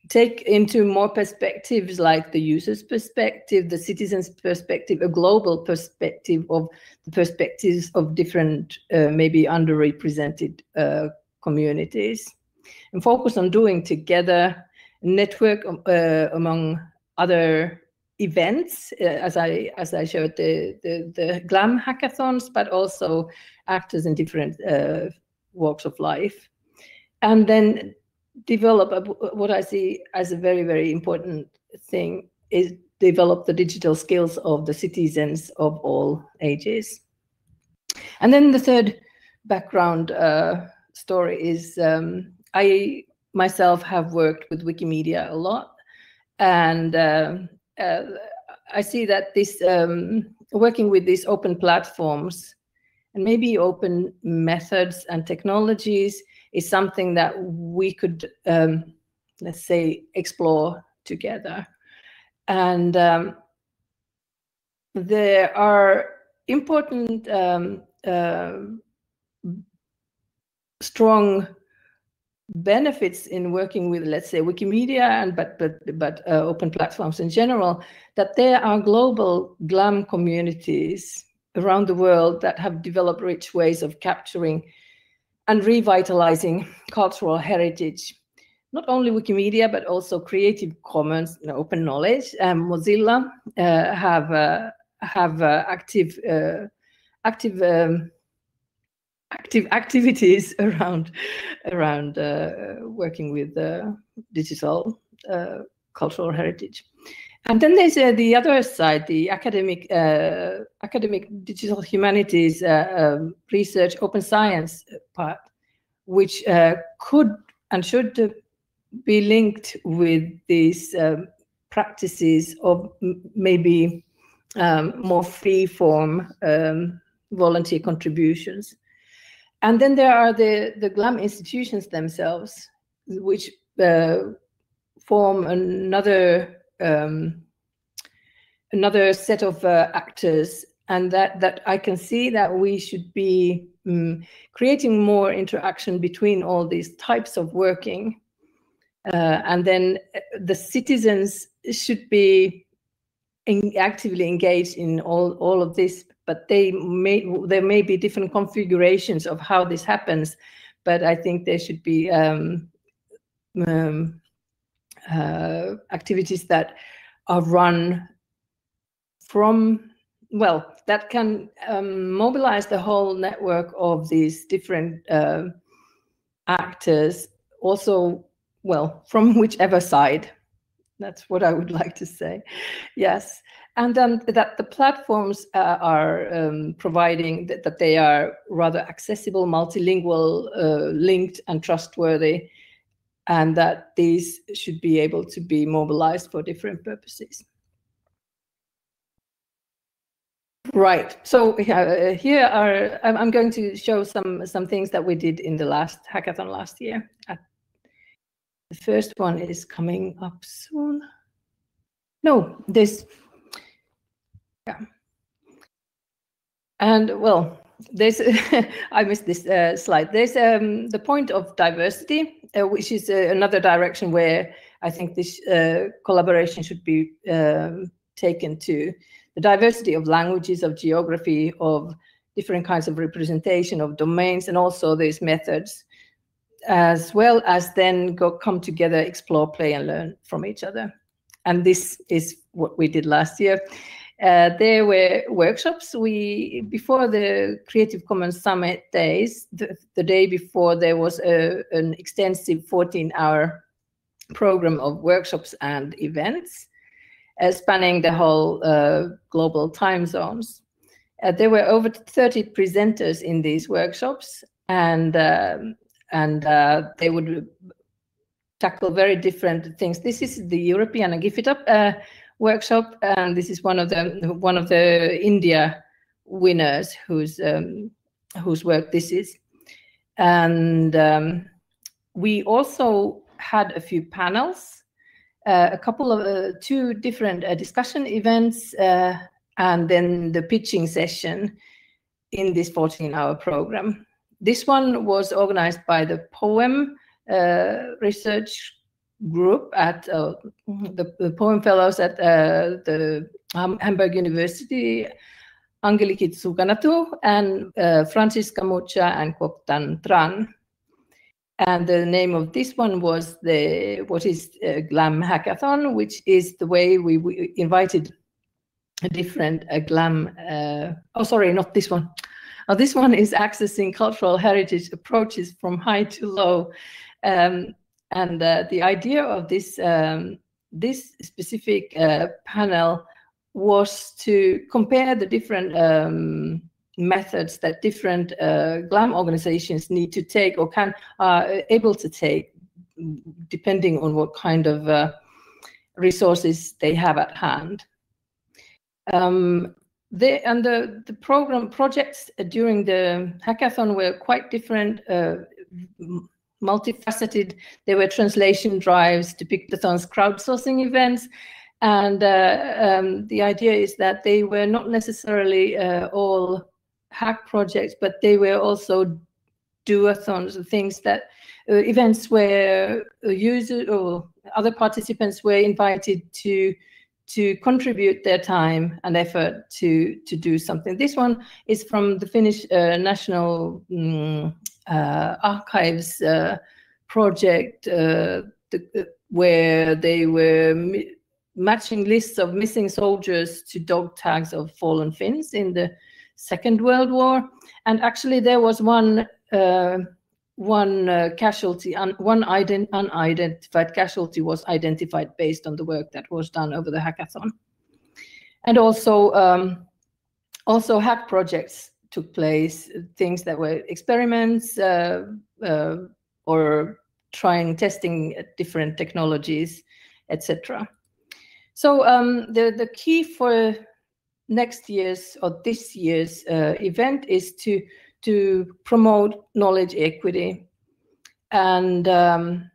take into more perspectives like the user's perspective, the citizen's perspective, a global perspective of the perspectives of different, uh, maybe underrepresented uh, communities, and focus on doing together network uh, among other events, uh, as I as I showed the, the, the Glam hackathons, but also actors in different uh, walks of life, and then develop a, what I see as a very very important thing is develop the digital skills of the citizens of all ages. And then the third background uh, story is um, I myself have worked with Wikimedia a lot, and uh, uh, I see that this um, working with these open platforms and maybe open methods and technologies is something that we could, um, let's say, explore together. And um, there are important um, uh, strong benefits in working with, let's say, Wikimedia and but but but uh, open platforms in general, that there are global GLAM communities around the world that have developed rich ways of capturing and revitalizing <laughs> cultural heritage. Not only Wikimedia, but also Creative Commons, you know, open knowledge. Um, Mozilla uh, have uh, have uh, active uh, active um, active activities <laughs> around around uh, working with uh, digital uh, cultural heritage. And then there's uh, the other side, the academic uh, academic digital humanities um, research, open science part, which could and should be linked with these um, practices of maybe um, more free form um, volunteer contributions. And then there are the, the GLAM institutions themselves, which uh, form another um, another set of uh, actors, and that that I can see that we should be um, creating more interaction between all these types of working, uh, and then uh, the citizens should be in, actively engaged in all all of this but they may there may be different configurations of how this happens but i think there should be um, um, uh, activities that are run from well that can um, mobilize the whole network of these different uh, actors also well from whichever side. That's what i would <laughs> like to say. Yes and then that the platforms uh, are um, providing that, that, they are rather accessible, multilingual, uh, linked, and trustworthy, and that these should be able to be mobilized for different purposes. Right. So uh, here are I'm going to show some some things that we did in the last hackathon last year. The first one is coming up soon. No, this yeah. And well, there's <laughs> I missed this uh, slide. There's um, the point of diversity, uh, which is uh, another direction where I think this uh, collaboration should be um, taken to the diversity of languages, of geography, of different kinds of representation of domains, and also these methods, as well as then go come together, explore, play, and learn from each other. And this is what we did last year. Uh, there were workshops. We before the Creative Commons Summit days, the, the day before, there was a, an extensive 14-hour program of workshops and events uh, spanning the whole uh, global time zones. Uh, there were over 30 presenters in these workshops, and um, and uh, they would tackle very different things. This is the Europeana GIF IT UP workshop, and this is one of the one of the India winners whose um, whose work this is. And um, we also had a few panels, uh, a couple of uh, two different uh, discussion events, uh, and then the pitching session in this 14-hour program. This one was organized by the Poem uh, Research group at uh, the, the, Poem Fellows at uh, the Hamburg University, Angeliki Tzouganatou, and uh, Franziska Mucha and Quoc-Tan Tran. And the name of this one was the what is uh, GLAM Hackathon, which is the way we, we invited different uh, GLAM. Uh, oh, sorry, not this one. Oh, this one is accessing cultural heritage approaches from high to low. Um, and uh, the idea of this um, this specific uh, panel was to compare the different um, methods that different uh, GLAM organizations need to take or can are able to take, depending on what kind of uh, resources they have at hand. Um, they, and the, the program projects during the hackathon were quite different uh, multifaceted. There were translation drives, depictathons, crowdsourcing events. And uh, um, the idea is that they were not necessarily uh, all hack projects, but they were also do-a-thons, things that uh, events where users or other participants were invited to to contribute their time and effort to to do something. This one is from the Finnish uh, National um, uh, archives uh, project uh, the, where they were matching lists of missing soldiers to dog tags of fallen Finns in the Second World War. And actually, there was one uh, one uh, casualty, un one ident unidentified casualty was identified based on the work that was done over the hackathon. And also, um, also hack projects took place, things that were experiments uh, uh, or trying, testing different technologies, etc. So um, the, the key for next year's or this year's uh, event is to to promote knowledge equity and um,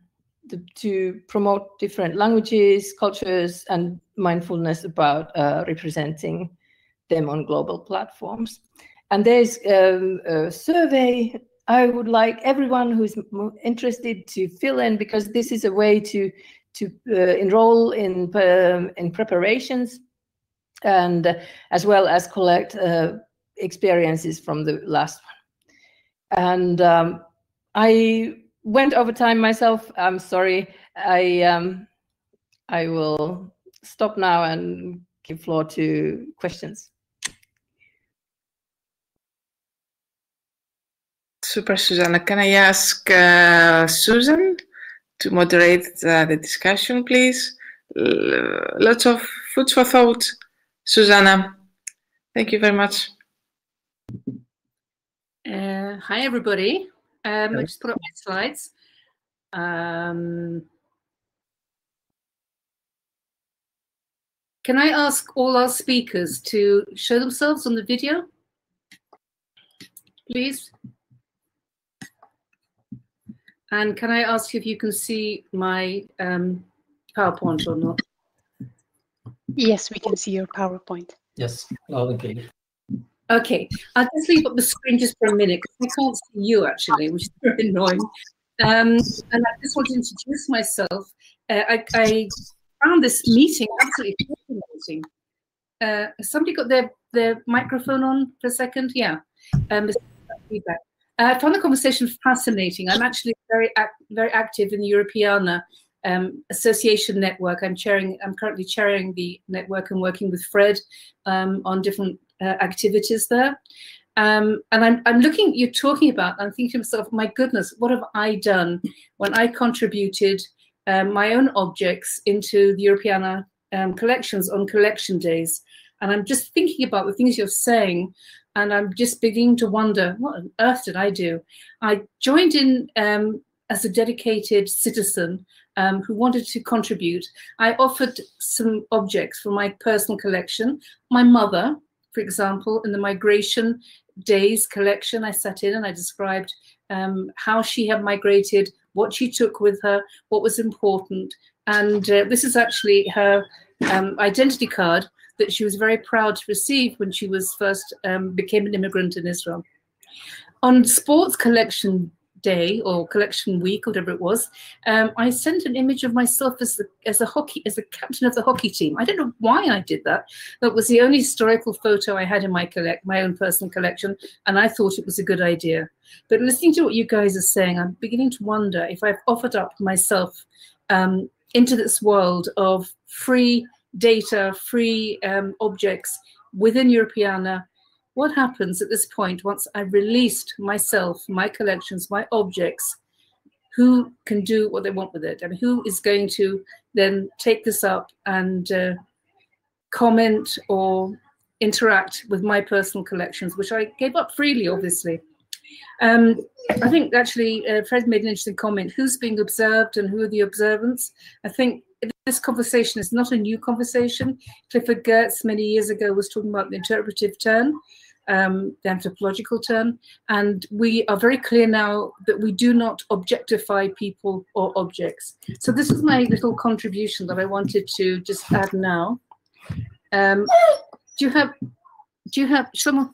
to, to, promote different languages, cultures, and mindfulness about uh, representing them on global platforms. And there's um, a survey I would like everyone who's interested to fill in because this is a way to to uh, enroll in um, in preparations and uh, as well as collect uh, experiences from the last one. And um, I went over time myself. I'm sorry. I um, I will stop now and give floor to questions. Super, Susanna. Can I ask uh, Susan to moderate uh, the discussion, please? L lots of food for thought. Susanna, thank you very much. Uh, hi, everybody. Um, I just put up my slides. Um, can I ask all our speakers to show themselves on the video? Please. And can I ask if you can see my um, PowerPoint or not? Yes, we can see your PowerPoint. Yes, loud and clear. Okay, I'll just leave up the screen just for a minute because I can't see you actually, which is very annoying. Um, and I just want to introduce myself. Uh, I, I, found this meeting absolutely fascinating. Uh, somebody got their, their microphone on for a second? Yeah. Um, feedback. Uh, I found the conversation fascinating. I'm actually very very active in the Europeana um, association network. I'm chairing. I'm currently chairing the network and working with Fred um, on different uh, activities there. Um, and I'm, I'm looking, you're talking about, I'm thinking to myself, my goodness, what have I done when I contributed um, my own objects into the Europeana um, collections on collection days? And I'm just thinking about the things you're saying, and I'm just beginning to wonder, what on earth did I do? I joined in um, as a dedicated citizen um, who wanted to contribute. I offered some objects from my personal collection. My mother, for example, in the migration days collection, I sat in and I described um, how she had migrated, what she took with her, what was important. And uh, this is actually her um, identity card that she was very proud to receive when she was first um, became an immigrant in Israel. On sports collection day or collection week, whatever it was, um, I sent an image of myself as the, as a hockey as a captain of the hockey team. I don't know why I did that. That was the only historical photo I had in my collect my own personal collection, and I thought it was a good idea. But listening to what you guys are saying, I'm beginning to wonder if I've offered up myself um, into this world of free data, free um, objects within Europeana what happens at this point once I've released myself, my collections, my objects? Who can do what they want with it? I mean, who is going to then take this up and uh, comment or interact with my personal collections, which I gave up freely, obviously. Um, I think actually uh, Fred made an interesting comment. Who's being observed and who are the observants? I think this conversation is not a new conversation. Clifford Geertz many years ago was talking about the interpretive turn um, the anthropological turn, And we are very clear now that we do not objectify people or objects. So this is my little contribution that I wanted to just add now. Um, do you have, do you have, someone,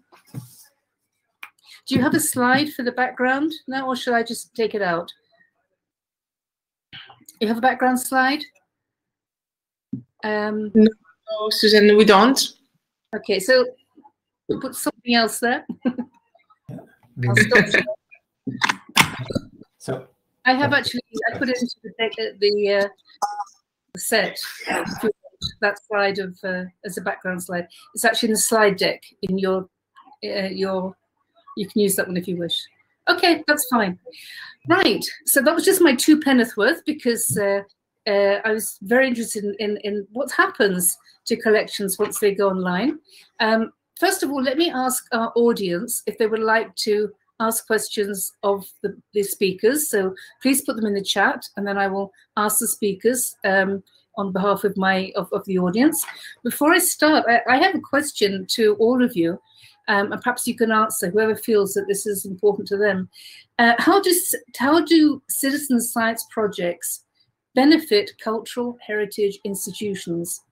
do you have a slide for the background now, or should I just take it out? You have a background slide? Um, no, Susan, we don't. Okay, so We'll put something else there. <laughs> so I have actually I put it into the the, uh, set that slide of uh, as a background slide. It's actually in the slide deck in your uh, your, you can use that one if you wish. Okay, that's fine. Right. So that was just my two penneth worth because uh, I was very interested in, in, in, what happens to collections once they go online. Um, first of all, let me ask our audience if they would like to ask questions of the, the, speakers. So please put them in the chat and then I will ask the speakers um, on behalf of my of, of the audience. Before I start, I, I have a question to all of you. Um, and perhaps you can answer whoever feels that this is important to them. Uh, how does how do citizen science projects benefit cultural heritage institutions?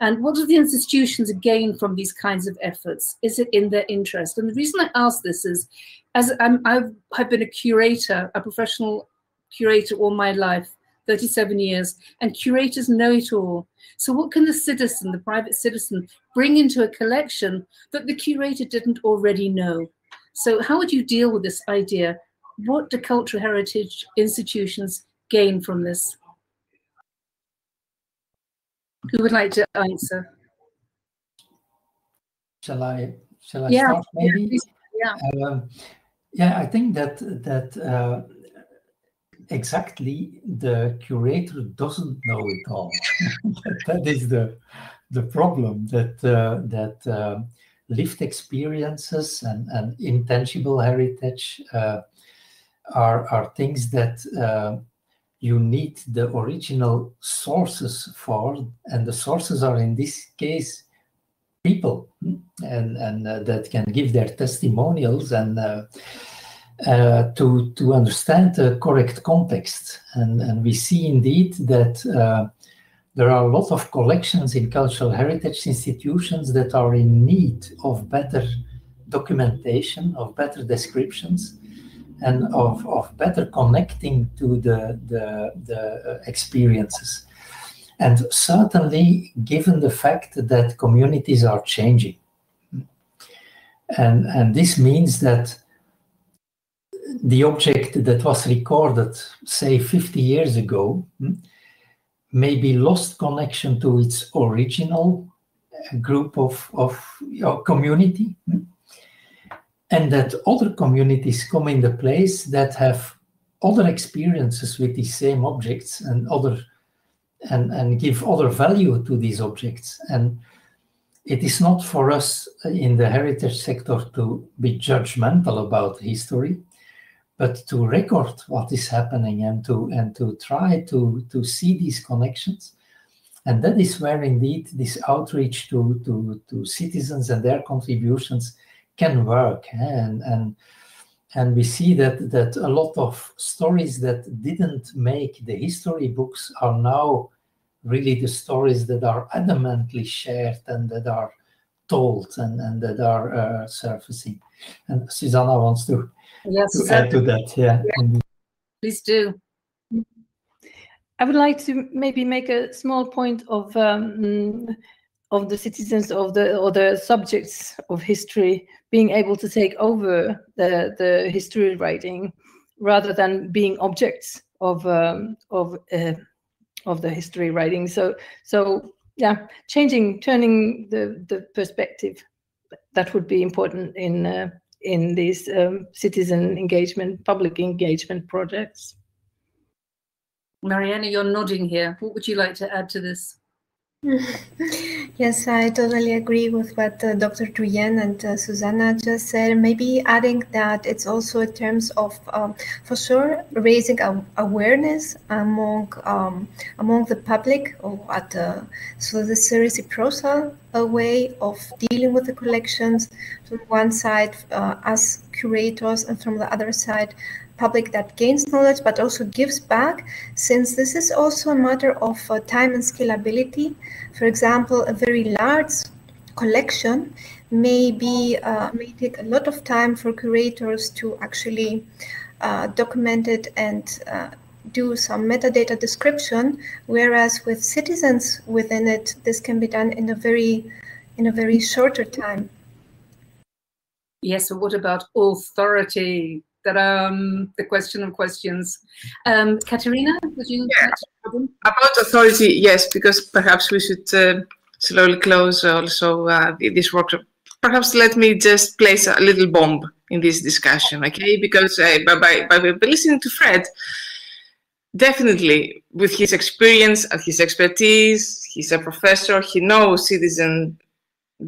And what do the institutions gain from these kinds of efforts? Is it in their interest? And the reason I ask this is, as I'm, I've, I've been a curator, a professional curator all my life, 37 years, and curators know it all. So what can the citizen, the private citizen, bring into a collection that the curator didn't already know? So how would you deal with this idea? What do cultural heritage institutions gain from this? Who would like to answer? Shall I? Shall I yeah. start? Maybe. Yeah. Um, yeah, I think that that uh, exactly the curator doesn't know it all. <laughs> that is the the problem that uh, that uh, lived experiences and, and intangible heritage uh, are are things that uh, you need the original sources for, and the sources are in this case people, and and uh, that can give their testimonials and uh, uh, to to understand the correct context. And and we see indeed that. Uh, there are a lot of collections in cultural heritage institutions that are in need of better documentation, of better descriptions, and of, of better connecting to the, the, the experiences. And certainly, given the fact that communities are changing, and, and this means that the object that was recorded, say, 50 years ago, hmm, may be lost connection to its original group of, of community. Hmm, and that other communities come in the place that have other experiences with these same objects and other and, and give other value to these objects. And it is not for us in the heritage sector to be judgmental about history, but to record what is happening and to and to try to to see these connections. And that is where indeed this outreach to, to, to citizens and their contributions can work and and and we see that that a lot of stories that didn't make the history books are now really the stories that are adamantly shared and that are told and, and that are uh, surfacing. And susanna wants to, yes, to add to that yeah, yeah. please do. I would like to maybe make a small point of um, of the citizens of the or the subjects of history being able to take over the the history writing rather than being objects of um, of uh, of the history writing. So so yeah changing turning the the perspective that would be important in uh, in these um, citizen engagement public engagement projects. Mariana you're nodding here. What would you like to add to this <laughs> Yes, I totally agree with what uh, Dr. Truyen and uh, Susanna just said. Maybe adding that it's also in terms of, um, for sure, raising awareness among um, among the public, or at uh, so is a reciprocal a way of dealing with the collections. From one side, uh, as curators, and from the other side, public that gains knowledge but also gives back, since this is also a matter of uh, time and scalability. For example, a very large collection may be uh, may take a lot of time for curators to actually uh, document it and uh, do some metadata description, whereas with citizens within it, this can be done in a very in a very shorter time. Yes, but what about authority? Um, the question of questions. Um, Katerina, would you? Yeah. About authority, yes, because perhaps we should uh, slowly close also uh, this workshop. perhaps let me just place a little bomb in this discussion, okay? Because uh, by, by, by listening to Fred, definitely with his experience and his expertise, he's a professor, he knows citizen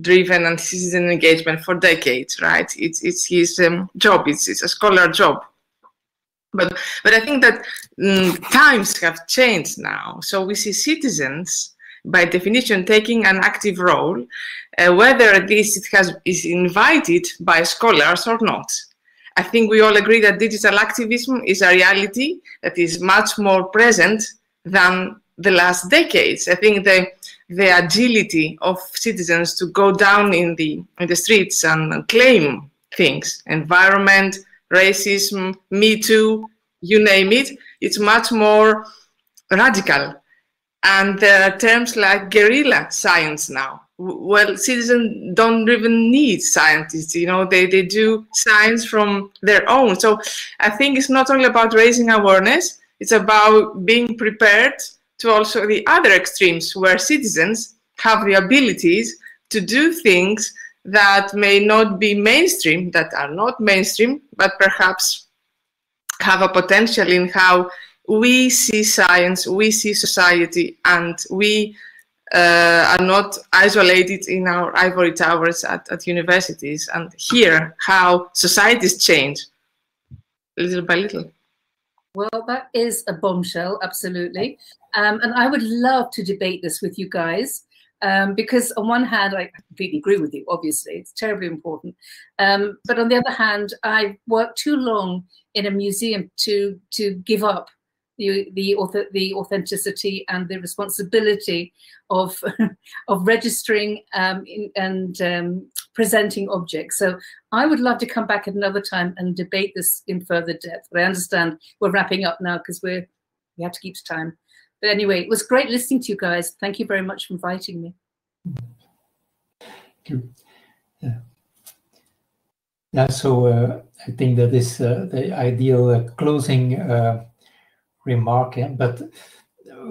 driven and citizen engagement for decades, right? It's, it's his um, job, it's, it's a scholar job. But, but I think that um, times have changed now. So we see citizens by definition taking an active role, uh, whether at least it has is invited by scholars or not. I think we all agree that digital activism is a reality that is much more present than the last decades. I think the the agility of citizens to go down in the in the streets and claim things, environment, racism, Me Too, you name it, it's much more radical and there are terms like guerrilla science now. Well, citizens don't even need scientists, you know, they, they do science from their own. So I think it's not only about raising awareness, it's about being prepared to also the other extremes where citizens have the abilities to do things that may not be mainstream, that are not mainstream, but perhaps have a potential in how we see science, we see society, and we uh, are not isolated in our ivory towers at, at universities and hear how societies change little by little. Well, that is a bombshell, absolutely. Um, and I would love to debate this with you guys. Um, because on one hand, I completely agree with you, obviously, it's terribly important. Um, but on the other hand, I worked too long in a museum to, to give up the the, author, the authenticity and the responsibility of <laughs> of registering um, in, and um, presenting objects. So I would love to come back at another time and debate this in further depth. But I understand we're wrapping up now because we're we have to keep to time. But anyway, it was great listening to you guys. Thank you very much for inviting me. Thank you. Yeah. Yeah, so uh, I think that is uh, the ideal uh, closing uh, remark, eh? but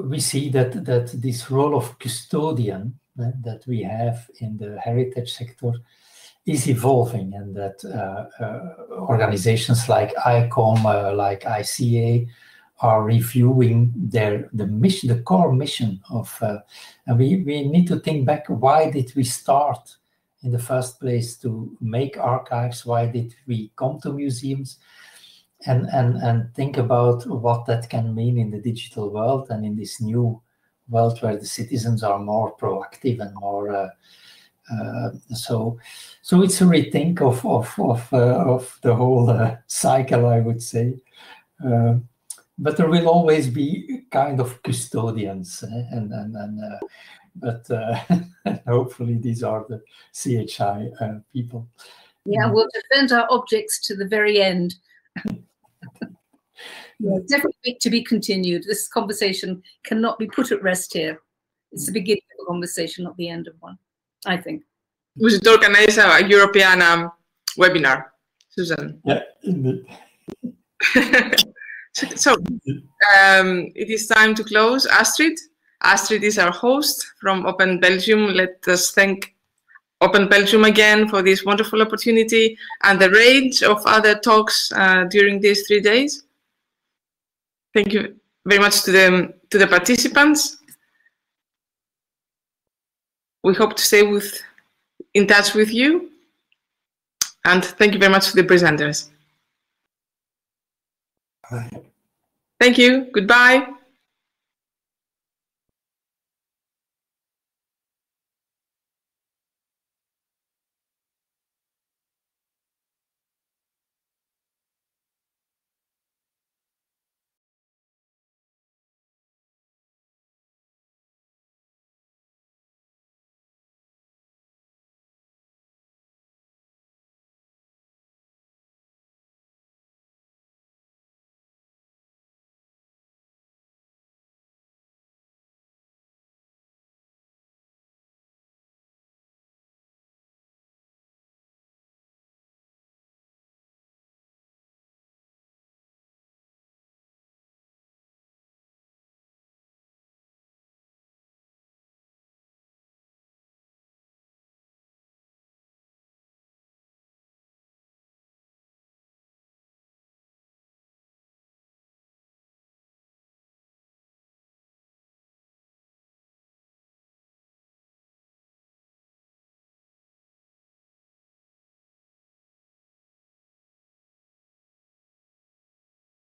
we see that that this role of custodian eh, that we have in the heritage sector is evolving, and that uh, uh, organizations like ICOM, uh, like ICA, are reviewing their the mission, the core mission of, uh, and we we need to think back. Why did we start? in the first place to make archives why did we come to museums and and and think about what that can mean in the digital world and in this new world where the citizens are more proactive and more uh, uh, so so it's a rethink of of of, uh, of the whole uh, cycle i would say uh, but there will always be kind of custodians eh? and and, and uh, but <laughs> hopefully these are the chi people yeah we'll defend our objects to the very end <laughs> yeah, definitely to be continued. This conversation cannot be put at rest here. It's the beginning of a conversation, not the end of one, I think. We should organize a European um, webinar, Susan. Yeah, indeed. <laughs> so um, it is time to close. Astrid, Astrid is our host from Open Belgium. Let us thank Open Belgium again for this wonderful opportunity and the range of other talks uh, during these three days. Thank you very much to the, to the participants. We hope to stay with, in touch with you. And thank you very much to the presenters. Bye. Thank you. Goodbye.